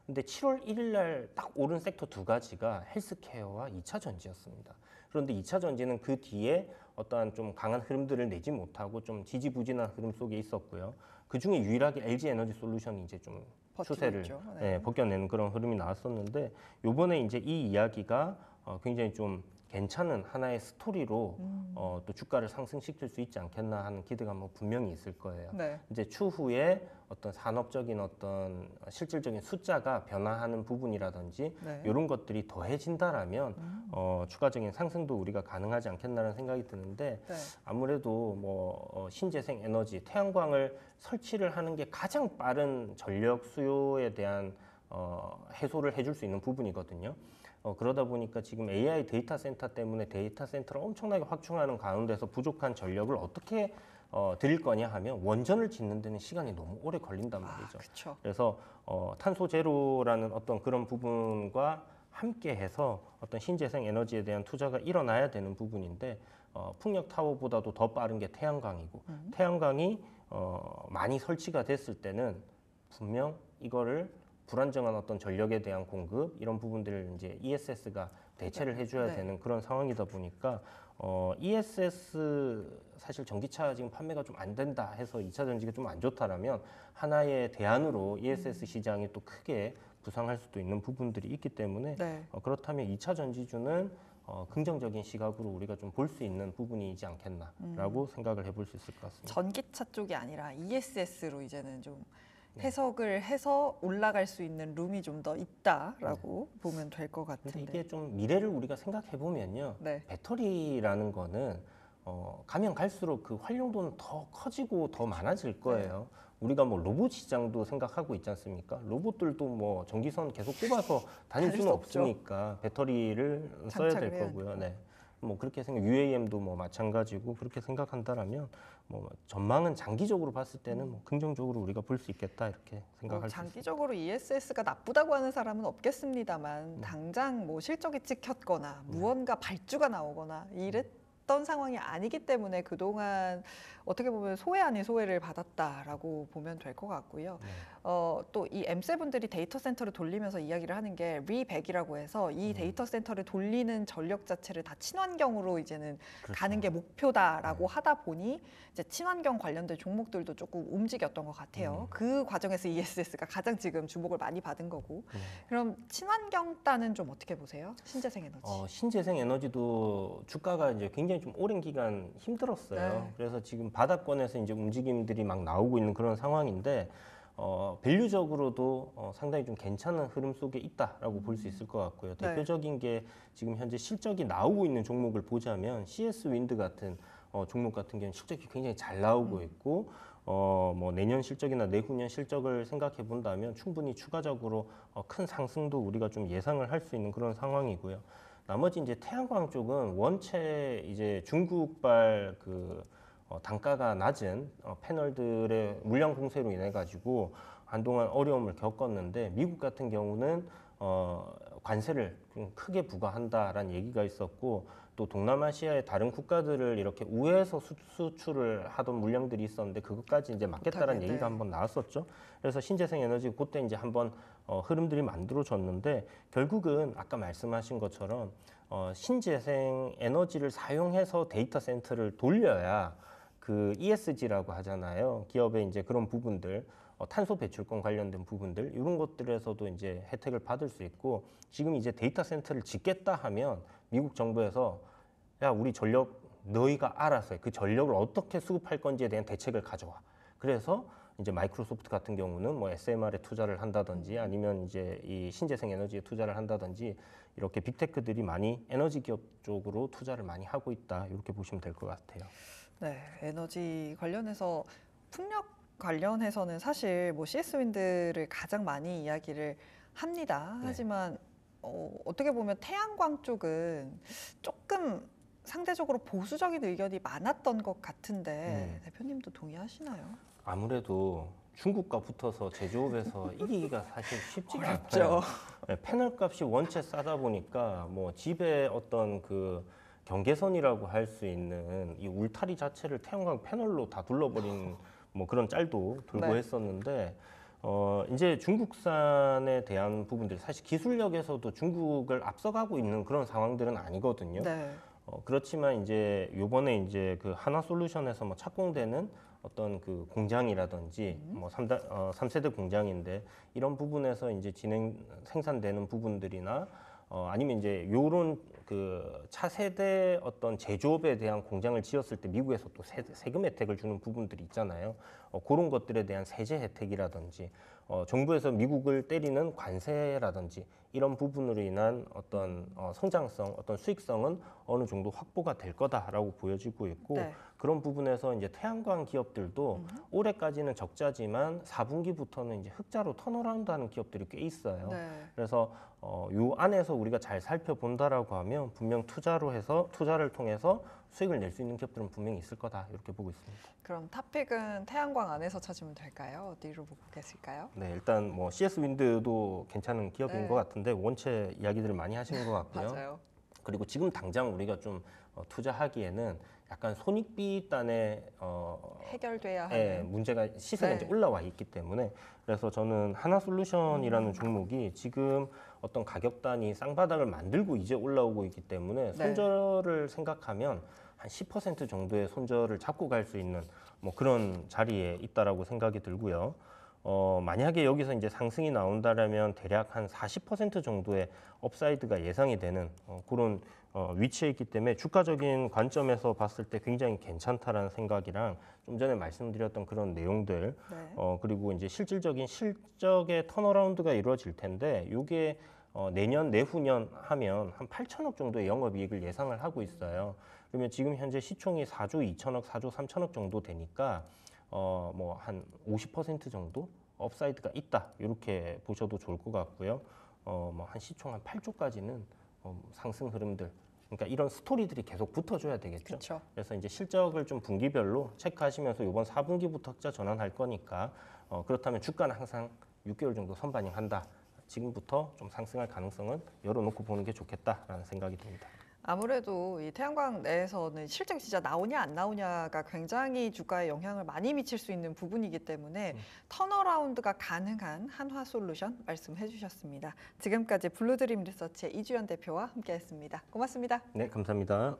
근데 7월 1일 날 딱 오른 섹터 두 가지가 헬스케어와 2차 전지였습니다. 그런데 2차 전지는 그 뒤에 어떠한 좀 강한 흐름들을 내지 못하고 좀 지지부진한 흐름 속에 있었고요. 그 중에 유일하게 LG 에너지 솔루션이 이제 좀 추세를 있죠. 네, 벗겨내는 그런 흐름이 나왔었는데 요번에 이제 이 이야기가 어, 굉장히 좀 괜찮은 하나의 스토리로 음. 어, 또 주가를 상승시킬 수 있지 않겠나 하는 기대감은 뭐 분명히 있을 거예요. 네. 이제 추후에 어떤 산업적인 어떤 실질적인 숫자가 변화하는 부분이라든지 네. 이런 것들이 더해진다라면 음. 어, 추가적인 상승도 우리가 가능하지 않겠나라는 생각이 드는데 네. 아무래도 뭐 어, 신재생 에너지 태양광을 설치를 하는 게 가장 빠른 전력 수요에 대한 어, 해소를 해줄 수 있는 부분이거든요. 어, 그러다 보니까 지금 AI 데이터 센터 때문에 데이터 센터를 엄청나게 확충하는 가운데서 부족한 전력을 어떻게 어, 늘릴 거냐 하면 원전을 짓는 데는 시간이 너무 오래 걸린단 아, 말이죠. 그렇죠. 그래서 어, 탄소 제로라는 어떤 그런 부분과 함께 해서 어떤 신재생 에너지에 대한 투자가 일어나야 되는 부분인데 어, 풍력 타워보다도 더 빠른 게 태양광이고 음. 태양광이 어, 많이 설치가 됐을 때는 분명 이거를 불안정한 어떤 전력에 대한 공급 이런 부분들을 이제 ESS가 대체를 해줘야 네. 되는 그런 상황이다 보니까 어, ESS 사실 전기차 지금 판매가 좀 안 된다 해서 2차 전지가 좀 안 좋다라면 하나의 대안으로 ESS 음. 시장이 또 크게 부상할 수도 있는 부분들이 있기 때문에 네. 어, 그렇다면 2차 전지주는 어, 긍정적인 시각으로 우리가 좀 볼 수 있는 부분이지 않겠나라고 음. 생각을 해볼 수 있을 것 같습니다. 전기차 쪽이 아니라 ESS로 이제는 좀 네. 해석을 해서 올라갈 수 있는 룸이 좀 더 있다라고 보면 될 것 근데 같은데. 이게 좀 미래를 우리가 생각해 보면요. 네. 배터리라는 거는 어, 가면 갈수록 그 활용도는 더 커지고 더 많아질 거예요. 우리가 뭐 로봇 시장도 생각하고 있지 않습니까? 로봇들도 뭐 전기선 계속 꼽아서 다닐 다닐 수는 수 없죠. 없으니까 배터리를 써야 장착을 될 해야 거고요. 네. 뭐 그렇게 생각, UAM도 뭐 마찬가지고 그렇게 생각한다라면 뭐 전망은 장기적으로 봤을 때는 뭐 긍정적으로 우리가 볼 수 있겠다 이렇게 뭐 생각할 수 있습니다. 장기적으로 ESS가 나쁘다고 하는 사람은 없겠습니다만 네. 당장 뭐 실적이 찍혔거나 무언가 발주가 나오거나 이랬던 상황이 아니기 때문에 그동안 어떻게 보면 소외 아닌 소외를 받았다라고 보면 될 것 같고요. 네. 어, 또 이 M7들이 데이터 센터를 돌리면서 이야기를 하는 게 RE백이라고 해서 이 음. 데이터 센터를 돌리는 전력 자체를 다 친환경으로 이제는 그렇죠. 가는 게 목표다라고 네. 하다 보니 이제 친환경 관련된 종목들도 조금 움직였던 것 같아요. 음. 그 과정에서 ESS가 가장 지금 주목을 많이 받은 거고. 네. 그럼 친환경 따는 좀 어떻게 보세요? 신재생 에너지. 어, 신재생 에너지도 주가가 이제 굉장히 좀 오랜 기간 힘들었어요. 네. 그래서 지금 바닥권에서 이제 움직임들이 막 나오고 있는 그런 상황인데 어, 밸류적으로도 어, 상당히 좀 괜찮은 흐름 속에 있다라고 볼 수 있을 것 같고요. 네. 대표적인 게 지금 현재 실적이 나오고 있는 종목을 보자면 CS 윈드 같은 어, 종목 같은 경우는 실적이 굉장히 잘 나오고 있고 어, 뭐 내년 실적이나 내후년 실적을 생각해 본다면 충분히 추가적으로 어, 큰 상승도 우리가 좀 예상을 할 수 있는 그런 상황이고요. 나머지 이제 태양광 쪽은 원체 이제 중국발 그 어, 단가가 낮은 어, 패널들의 물량 공세로 인해 가지고 한동안 어려움을 겪었는데 미국 같은 경우는 어, 관세를 좀 크게 부과한다라는 얘기가 있었고 또 동남아시아의 다른 국가들을 이렇게 우회해서 수, 수출을 하던 물량들이 있었는데 그것까지 이제 막겠다라는 얘기가 네. 한번 나왔었죠. 그래서 신재생 에너지 그때 이제 한번 어, 흐름들이 만들어졌는데 결국은 아까 말씀하신 것처럼 어, 신재생 에너지를 사용해서 데이터 센터를 돌려야 그 ESG라고 하잖아요. 기업의 이제 그런 부분들, 어, 탄소 배출권 관련된 부분들 이런 것들에서도 이제 혜택을 받을 수 있고 지금 이제 데이터 센터를 짓겠다 하면 미국 정부에서 야 우리 전력 너희가 알아서 해. 그 전력을 어떻게 수급할 건지에 대한 대책을 가져와. 그래서 이제 마이크로소프트 같은 경우는 뭐 SMR에 투자를 한다든지 아니면 이제 이 신재생 에너지에 투자를 한다든지 이렇게 빅테크들이 많이 에너지 기업 쪽으로 투자를 많이 하고 있다 이렇게 보시면 될 것 같아요. 네, 에너지 관련해서 풍력 관련해서는 사실 뭐 CS 윈드를 가장 많이 이야기를 합니다. 네. 하지만 어, 어떻게 보면 태양광 쪽은 조금 상대적으로 보수적인 의견이 많았던 것 같은데 음. 대표님도 동의하시나요? 아무래도 중국과 붙어서 제조업에서 (laughs) 이기기가 사실 쉽지가. 않아요. 네, 패널 값이 원체 싸다 보니까 뭐 집에 어떤 그 경계선이라고 할 수 있는 이 울타리 자체를 태양광 패널로 다 둘러버린 뭐 그런 짤도 돌고 네. 했었는데 어 이제 중국산에 대한 부분들 사실 기술력에서도 중국을 앞서가고 있는 그런 상황들은 아니거든요. 네. 어, 그렇지만 이제 요번에 이제 그 하나 솔루션에서 뭐 착공되는 어떤 그 공장이라든지 뭐 3다, 어, 3세대 공장인데 이런 부분에서 이제 진행 생산되는 부분들이나 어, 아니면 이제 요런 그 차세대 어떤 제조업에 대한 공장을 지었을 때 미국에서 또 세, 세금 혜택을 주는 부분들이 있잖아요. 어, 그런 것들에 대한 세제 혜택이라든지 어, 정부에서 미국을 때리는 관세라든지 이런 부분으로 인한 어떤 어, 성장성, 어떤 수익성은 어느 정도 확보가 될 거다라고 보여지고 있고 네. 그런 부분에서 이제 태양광 기업들도 올해까지는 적자지만 4분기부터는 이제 흑자로 턴어라운드하는 기업들이 꽤 있어요. 네. 그래서 어, 요 안에서 우리가 잘 살펴본다라고 하면 분명 투자로 해서 투자를 통해서 수익을 낼 수 있는 기업들은 분명히 있을 거다 이렇게 보고 있습니다. 그럼 탑픽은 태양광 안에서 찾으면 될까요? 어디로 보고 계실까요? 네, 일단 뭐 CS 윈드도 괜찮은 기업인 네. 것 같은데 원체 이야기들을 많이 하시는 것 같고요. (laughs) 맞아요. 그리고 지금 당장 우리가 좀 어, 투자하기에는 약간 손익비단의 어, 해결돼야 예, 하는. 문제가 시세가 네. 이제 올라와 있기 때문에 그래서 저는 하나솔루션이라는 종목이 지금 어떤 가격단이 쌍바닥을 만들고 이제 올라오고 있기 때문에 네. 손절을 생각하면 한 10% 정도의 손절을 잡고 갈 수 있는 뭐 그런 자리에 있다라고 생각이 들고요. 어, 만약에 여기서 이제 상승이 나온다라면 대략 한 40% 정도의 upside가 예상이 되는 어, 그런 어, 위치에 있기 때문에 주가적인 관점에서 봤을 때 굉장히 괜찮다라는 생각이랑 좀 전에 말씀드렸던 그런 내용들 네. 어, 그리고 이제 실질적인 실적의 turnaround가 이루어질 텐데 이게 어, 내년 내후년 하면 한 8천억 정도의 영업이익을 예상을 하고 있어요. 그러면 지금 현재 시총이 4조 2천억, 4조 3천억 정도 되니까 어, 뭐 한 50% 정도 upside가 있다 이렇게 보셔도 좋을 것 같고요. 어, 뭐 한 시총 한 8조까지는 어, 상승 흐름들. 그러니까 이런 스토리들이 계속 붙어줘야 되겠죠. 그렇죠. 그래서 이제 실적을 좀 분기별로 체크하시면서 이번 4분기부터 흑자 전환할 거니까 어, 그렇다면 주가는 항상 6개월 정도 선반영한다. 지금부터 좀 상승할 가능성은 열어놓고 보는 게 좋겠다라는 생각이 듭니다. 아무래도 이 태양광 내에서는 실적이 진짜 나오냐 안 나오냐가 굉장히 주가에 영향을 많이 미칠 수 있는 부분이기 때문에 음. turnaround가 가능한 한화 솔루션 말씀해 주셨습니다. 지금까지 블루드림 리서치의 이주연 대표와 함께했습니다. 고맙습니다. 네, 감사합니다.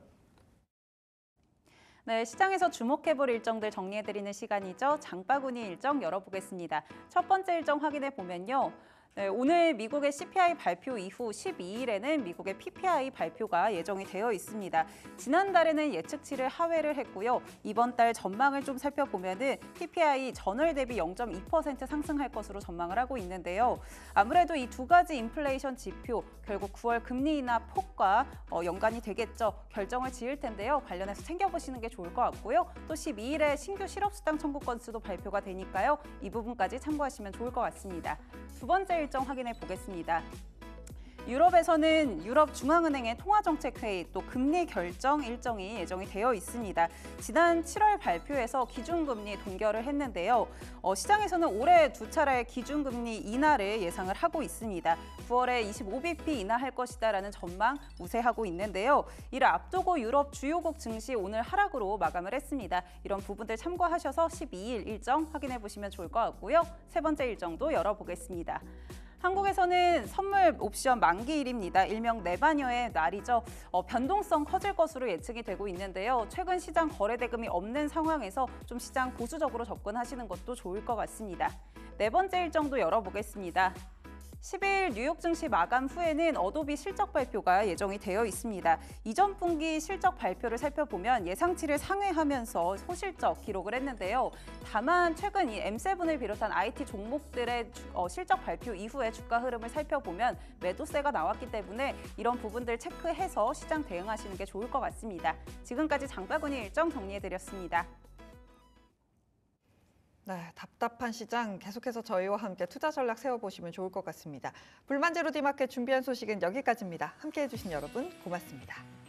네, 시장에서 주목해볼 일정들 정리해드리는 시간이죠. 장바구니 일정 열어보겠습니다. 첫 번째 일정 확인해 보면요. 네, 오늘 미국의 CPI 발표 이후 12일에는 미국의 PPI 발표가 예정이 되어 있습니다. 지난달에는 예측치를 하회를 했고요. 이번 달 전망을 좀 살펴보면 은 PPI 전월 대비 0.2% 상승할 것으로 전망을 하고 있는데요. 아무래도 이 두 가지 인플레이션 지표 결국 9월 금리 인하 폭과 어, 연관이 되겠죠. 결정을 지을 텐데요. 관련해서 챙겨보시는 게 좋을 것 같고요. 또 12일에 신규 실업수당 청구 건수도 발표가 되니까요. 이 부분까지 참고하시면 좋을 것 같습니다. 두 번째 일정 확인해 보겠습니다. 유럽에서는 유럽 중앙은행의 통화정책회의 또 금리 결정 일정이 예정이 되어 있습니다. 지난 7월 발표에서 기준금리 동결을 했는데요. 어, 시장에서는 올해 두 차례 기준금리 인하를 예상을 하고 있습니다. 9월에 25bp 인하할 것이다라는 전망 우세하고 있는데요. 이를 앞두고 유럽 주요국 증시 오늘 하락으로 마감을 했습니다. 이런 부분들 참고하셔서 12일 일정 확인해 보시면 좋을 것 같고요. 세 번째 일정도 열어보겠습니다. 한국에서는 선물 옵션 만기일입니다. 일명 내반여의 날이죠. 어, 변동성 커질 것으로 예측이 되고 있는데요. 최근 시장 거래 대금이 없는 상황에서 좀 시장 보수적으로 접근하시는 것도 좋을 것 같습니다. 네 번째 일정도 열어보겠습니다. 10일 뉴욕 증시 마감 후에는 어도비 실적 발표가 예정이 되어 있습니다. 이전 분기 실적 발표를 살펴보면 예상치를 상회하면서 호실적 기록을 했는데요. 다만 최근 이 M7을 비롯한 IT 종목들의 주- 어, 실적 발표 이후에 주가 흐름을 살펴보면 매도세가 나왔기 때문에 이런 부분들 체크해서 시장 대응하시는 게 좋을 것 같습니다. 지금까지 장바구니 일정 정리해드렸습니다. 네, 답답한 시장 계속해서 저희와 함께 투자 전략 세워보시면 좋을 것 같습니다. 불만제로 디마켓 준비한 소식은 여기까지입니다. 함께해 주신 여러분 고맙습니다.